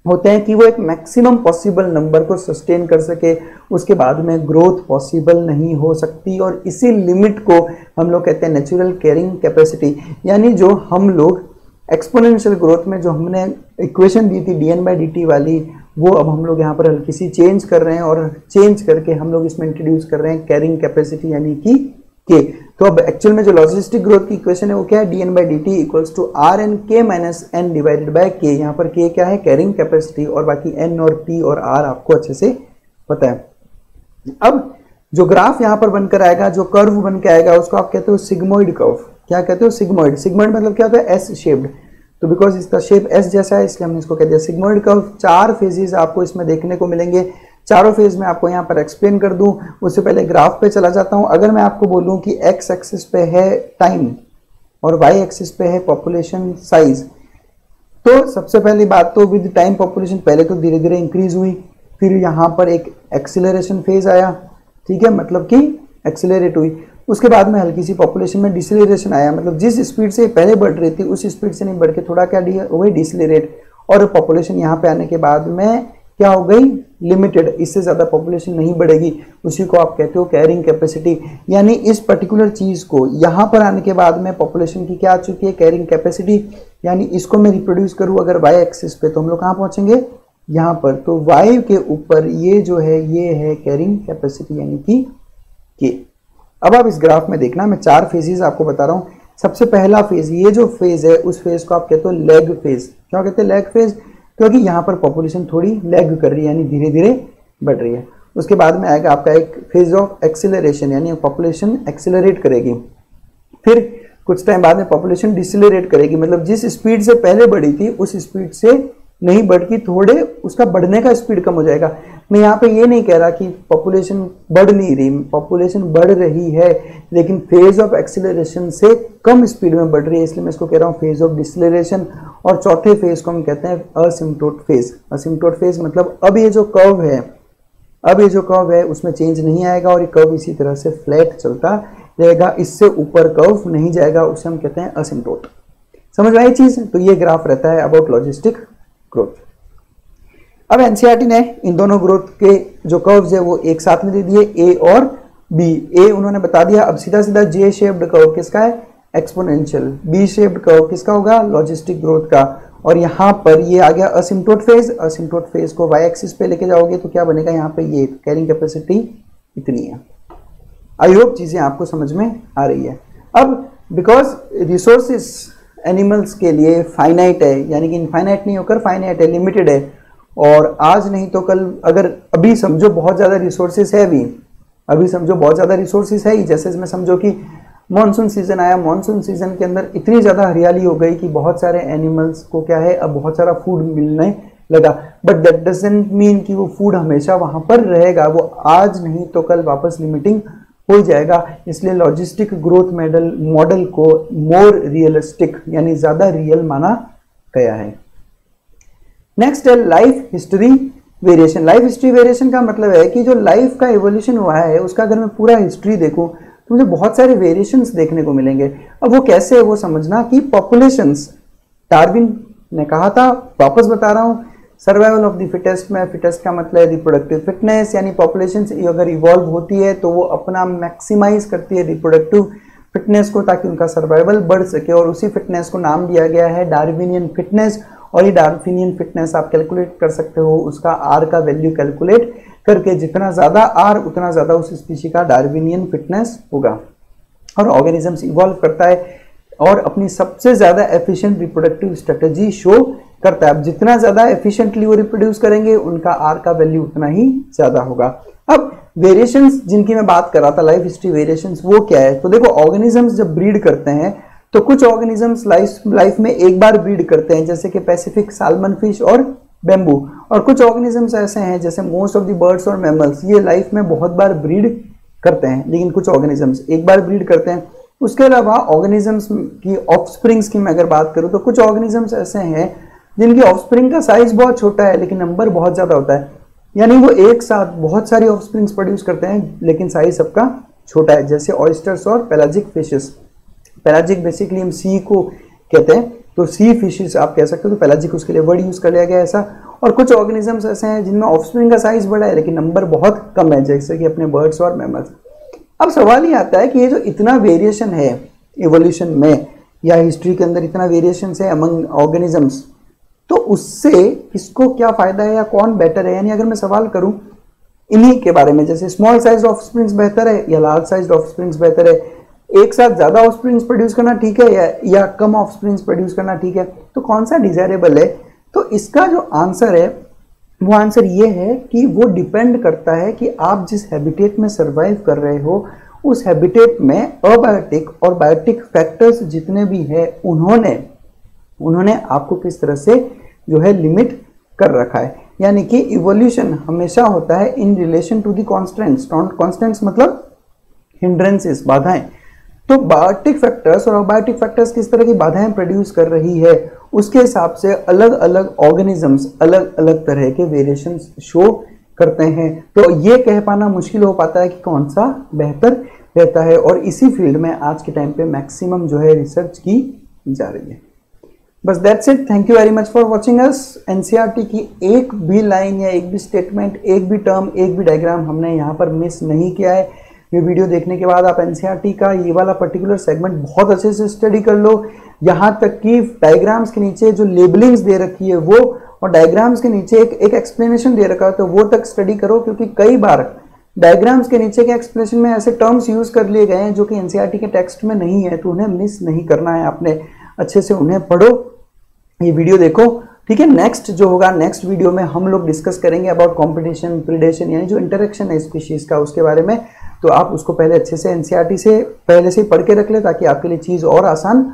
होते हैं कि वो एक मैक्सिमम पॉसिबल नंबर को सस्टेन कर सके। उसके बाद में ग्रोथ पॉसिबल नहीं हो सकती और इसी लिमिट को हम लोग कहते हैं नेचुरल कैरिंग कैपेसिटी यानी जो हम लोग एक्सपोनेंशियल ग्रोथ में जो हमने इक्वेशन दी थी D N by D T वाली, वो अब हम लोग यहाँ पर हल्की सी चेंज कर रहे हैं और चेंज करके हम लोग इसमें इंट्रोड्यूस कर रहे हैं कैरिंग कैपेसिटी यानी कि के तो अब एक्चुअल में जो लॉजिस्टिक ग्रोथ की इक्वेशन है, वो क्या है? D N by D T equals to R N K minus N divided by K यहाँ पर के क्या है? कैरिंग कैपेसिटी और बाकी एन और पी और आर आपको अच्छे से पता है। अब जो ग्राफ यहाँ पर बनकर आएगा, जो कर्व बन के आएगा, उसको आप कहते हो सिग्मोइड कर्व क्या कहते हो? सिग्मोइड सिग्मोइड मतलब क्या होता है? एस शेप्ड तो बिकॉज़ इसका शेप एस जैसा है, इसलिए हमने इसको कह दिया सिग्मोइड कर्व चार फेजेस आपको इसमें देखने को मिलेंगे। चारों फ़ेज़ में आपको यहाँ पर एक्सप्लेन कर दूँ। उससे पहले ग्राफ पे चला जाता हूँ। अगर मैं आपको बोलूँ कि एक्स एक्सिस पे है टाइम और वाई एक्सिस पे है पॉपुलेशन साइज़ तो सबसे पहली बात तो विद टाइम पॉपुलेशन पहले तो धीरे धीरे इंक्रीज हुई। फिर यहाँ पर एक एक्सिलरेशन फ़ेज़ आया। ठीक है? मतलब कि एक्सिलरेट हुई। उसके बाद में हल्की सी पॉपुलेशन में डिसलेरेशन आया। मतलब जिस स्पीड से पहले बढ़ रही थी, उस स्पीड से नहीं बढ़ के थोड़ा क्या वही डिसलेरेट और पॉपुलेशन यहाँ पे आने के बाद में क्या हो गई? लिमिटेड इससे ज़्यादा पॉपुलेशन नहीं बढ़ेगी। उसी को आप कहते हो कैरिंग कैपेसिटी यानी इस पर्टिकुलर चीज़ को यहाँ पर आने के बाद में पॉपुलेशन की क्या आ चुकी है? कैरिंग कैपेसिटी यानी इसको मैं रिप्रोड्यूस करूँ अगर वाई एक्सिस पे तो हम लोग कहाँ पहुँचेंगे? यहाँ पर। तो वाई के ऊपर ये जो है, ये है कैरिंग कैपेसिटी यानी कि के अब आप इस ग्राफ में देखना, मैं चार फेजेस आपको बता रहा हूँ। सबसे पहला फ़ेज़ ये जो फ़ेज़ है, उस फ़ेज़ को आप कहते हो लेग फ़ेज़ क्यों कहते हैं लेग फ़ेज़ क्योंकि यहाँ पर पॉपुलेशन थोड़ी लेग कर रही है, यानी धीरे धीरे बढ़ रही है। उसके बाद में आएगा आपका एक फ़ेज़ ऑफ़ एक्सिलरेशन यानी पॉपुलेशन एक्सिलरेट करेगी। फिर कुछ टाइम बाद में पॉपुलेशन डिसिलरेट करेगी। मतलब जिस स्पीड से पहले बढ़ी थी, उस स्पीड से नहीं बढ़ की, थोड़े उसका बढ़ने का स्पीड कम हो जाएगा। मैं यहाँ पे ये नहीं कह रहा कि पॉपुलेशन बढ़ नहीं रही पॉपुलेशन बढ़ रही है, लेकिन फ़ेज़ ऑफ़ एक्सिलरेशन से कम स्पीड में बढ़ रही है, इसलिए मैं इसको कह रहा हूँ फ़ेज़ ऑफ़ डिसलेशन और चौथे फ़ेज़ को हम कहते हैं असिमटोट फ़ेज़ असिमटोट फ़ेज़ मतलब अब ये जो कर्व है, अब ये जो कर्व है, उसमें चेंज नहीं आएगा और ये कर्व इसी तरह से फ्लैट चलता रहेगा, इससे ऊपर कर्व नहीं जाएगा, उसे हम कहते हैं असिमटोट समझ में आई चीज़? तो ये ग्राफ रहता है अबाउट लॉजिस्टिक ग्रोथ अब एनसीआरटी ने इन दोनों ग्रोथ के जो कर्व्स है वो एक साथ में दे दिए ए और बी ए उन्होंने बता दिया, अब सीधा सीधा जे शेप्ड कर्व किसका है? एक्सपोनेंशियल बी शेप्ड कर्व किसका होगा? लॉजिस्टिक ग्रोथ का। और यहाँ पर ये आ गया असिम्टोट फ़ेज़ असिम्टोट फ़ेज़ को वाई एक्सिस पे लेके जाओगे तो क्या बनेगा? यहाँ पे ये कैरिंग कैपेसिटी इतनी है। आई होप चीज़ें आपको समझ में आ रही है। अब बिकॉज़ रिसोर्सिस एनिमल्स के लिए फाइनाइट है, यानी कि इनफाइनाइट नहीं होकर फाइनाइट है लिमिटेड है और आज नहीं तो कल, अगर अभी समझो बहुत ज़्यादा रिसोर्सेस है अभी अभी समझो बहुत ज़्यादा रिसोर्सेस है ही, जैसे इसमें समझो कि मानसून सीज़न आया मानसून सीज़न के अंदर इतनी ज़्यादा हरियाली हो गई कि बहुत सारे एनिमल्स को क्या है, अब बहुत सारा फ़ूड मिलने लगा। बट दैट डजेंट मीन कि वो फ़ूड हमेशा वहाँ पर रहेगा, वो आज नहीं तो कल वापस लिमिटिंग हो जाएगा। इसलिए लॉजिस्टिक ग्रोथ मॉडल मॉडल को मोर रियलिस्टिक यानी ज़्यादा रियल माना गया है। नेक्स्ट है life history variation life history variation का मतलब है कि जो लाइफ का एवोल्यूशन हुआ है, उसका अगर मैं पूरा हिस्ट्री देखूँ तो मुझे बहुत सारे वेरिएशंस देखने को मिलेंगे। अब वो कैसे है, वो समझना कि पॉपुलेशंस डार्विन ने कहा था, वापस बता रहा हूँ सर्वाइवल ऑफ़ द फिटेस्ट में फिटेस्ट का मतलब है रिप्रोडक्टिव फिटनेस यानी पॉपुलेशन अगर इवॉल्व होती है तो वो अपना मैक्सिमाइज करती है रिप्रोडक्टिव फिटनेस को, ताकि उनका सर्वाइवल बढ़ सके। और उसी फिटनेस को नाम दिया गया है डार्विनियन फिटनेस और ये डार्फिनियन फिटनेस आप कैलकुलेट कर सकते हो, उसका आर का वैल्यू कैलकुलेट करके जितना ज़्यादा आर उतना ज़्यादा उस स्पीशी का डार्विनियन फिटनेस होगा। और ऑर्गेनिजम्स इवॉल्व करता है और अपनी सबसे ज़्यादा एफिशिएंट रिप्रोडक्टिव स्ट्रेटेजी शो करता है। अब जितना ज़्यादा एफिशिएंटली वो रिप्रोड्यूस करेंगे, उनका आर का वैल्यू उतना ही ज़्यादा होगा। अब वेरिएशंस जिनकी मैं बात कर रहा था लाइफ हिस्ट्री वेरिएशंस वो क्या है? तो देखो ऑर्गेनिजम्स जब ब्रीड करते हैं तो कुछ ऑर्गेनिजम्स लाइफ लाइफ में एक बार ब्रीड करते हैं, जैसे कि पैसिफिक सालमन फ़िश और बेम्बू और कुछ ऑर्गेनिजम्स ऐसे हैं, जैसे मोस्ट ऑफ़ द बर्ड्स और मैमल्स ये लाइफ में बहुत बार ब्रीड करते हैं। लेकिन कुछ ऑर्गेनिजम्स एक बार ब्रीड करते हैं। उसके अलावा ऑर्गेनिजम्स की ऑफस्प्रिंग्स की मैं अगर बात करूँ तो कुछ ऑर्गेनिजम्स ऐसे हैं, जिनकी ऑफस्प्रिंग का साइज़ बहुत छोटा है, लेकिन नंबर बहुत ज़्यादा होता है। यानी वो एक साथ बहुत सारी ऑफस्प्रिंग्स प्रोड्यूस करते हैं, लेकिन साइज़ सबका छोटा है, जैसे ऑयस्टर्स और पेलाजिक फिशेस पेलाजिक बेसिकली हम सी को कहते हैं तो सी फिशेस आप कह सकते हो तो पेलाजिक उसके लिए वर्ड यूज़ कर लिया गया ऐसा। और कुछ ऑर्गेनिजम्स ऐसे हैं जिनमें ऑफस्प्रिंग का साइज़ बड़ा है, लेकिन नंबर बहुत कम है, जैसे कि अपने बर्ड्स और मैमल्स अब सवाल ये आता है कि ये जो इतना वेरिएशन है इवोल्यूशन में, या हिस्ट्री के अंदर इतना वेरिएशन है अमंग ऑर्गेनिजम्स तो उससे किसको क्या फ़ायदा है या कौन बेटर है? यानी अगर मैं सवाल करूँ इन्हीं के बारे में, जैसे स्मॉल साइज़ ऑफ़ स्प्रिंग्स बेहतर है या लार्ज साइज़ ऑफ़ स्प्रिंग्स बेहतर है एक साथ ज़्यादा ऑफ़ प्रोड्यूस करना ठीक है या, या कम ऑफ़ प्रोड्यूस करना ठीक है? तो कौन सा डिजायरेबल है? तो इसका जो आंसर है वो आंसर ये है कि वो डिपेंड करता है कि आप जिस हैबिटेट में सर्वाइव कर रहे हो उस हैबिटेट में अबायोटिक और बायोटिक फैक्टर्स जितने भी हैं उन्होंने उन्होंने आपको किस तरह से जो है लिमिट कर रखा है। यानी कि इवोल्यूशन हमेशा होता है in relation to the constants constants मतलब हिंड्रेंसेस बाधाएँ। तो बायोटिक फैक्टर्स और अबायोटिक फैक्टर्स किस तरह की बाधाएँ प्रोड्यूस कर रही है, उसके हिसाब से अलग अलग ऑर्गेनिजम्स अलग अलग तरह के वेरिएशन शो करते हैं। तो ये कह पाना मुश्किल हो पाता है कि कौन सा बेहतर रहता है और इसी फ़ील्ड में आज के टाइम पे मैक्सिमम जो है रिसर्च की जा रही है। बस that's it thank you very much for watching us NCERT की एक भी लाइन या एक भी स्टेटमेंट एक भी टर्म एक भी डायग्राम हमने यहाँ पर मिस नहीं किया है। ये वीडियो देखने के बाद आप एनसीईआरटी का ये वाला पर्टिकुलर सेगमेंट बहुत अच्छे से स्टडी कर लो। यहाँ तक कि डायग्राम्स के नीचे जो लेबलिंग्स दे रखी है वो, और डायग्राम्स के नीचे एक एक एक्सप्लेनेशन दे रखा है तो वो तक स्टडी करो, क्योंकि कई बार डायग्राम्स के नीचे के एक्सप्लेनेशन में ऐसे टर्म्स यूज़ कर लिए गए हैं जो कि एनसीईआरटी के टेक्स्ट में नहीं है तो उन्हें मिस नहीं करना है। आपने अच्छे से उन्हें पढ़ो, ये वीडियो देखो। ठीक है नेक्स्ट जो होगा नेक्स्ट वीडियो में हम लोग डिस्कस करेंगे अबाउट कॉम्पिटिशन प्रिडेशन यानी जो इंटरेक्शन है स्पीशीज का, उसके बारे में। तो आप उसको पहले अच्छे से एनसीईआरटी e से पहले से ही पढ़ के रख ले ताकि आपके लिए चीज़ और आसान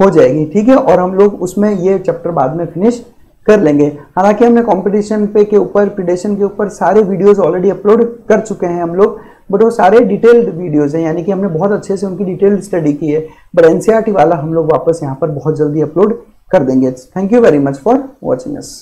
हो जाएगी, ठीक है? और हम लोग उसमें ये चैप्टर बाद में फिनिश कर लेंगे। हालाँकि हमने कंपटीशन पे के ऊपर प्रिडेशन के ऊपर सारे वीडियोस ऑलरेडी अपलोड कर चुके हैं हम लोग बट वो सारे डिटेल्ड वीडियोस हैं, यानी कि हमने बहुत अच्छे से उनकी डिटेल्ड स्टडी की है बट एनसीईआरटी वाला हम लोग वापस यहाँ पर बहुत जल्दी अपलोड कर देंगे। Thank you very much for watching us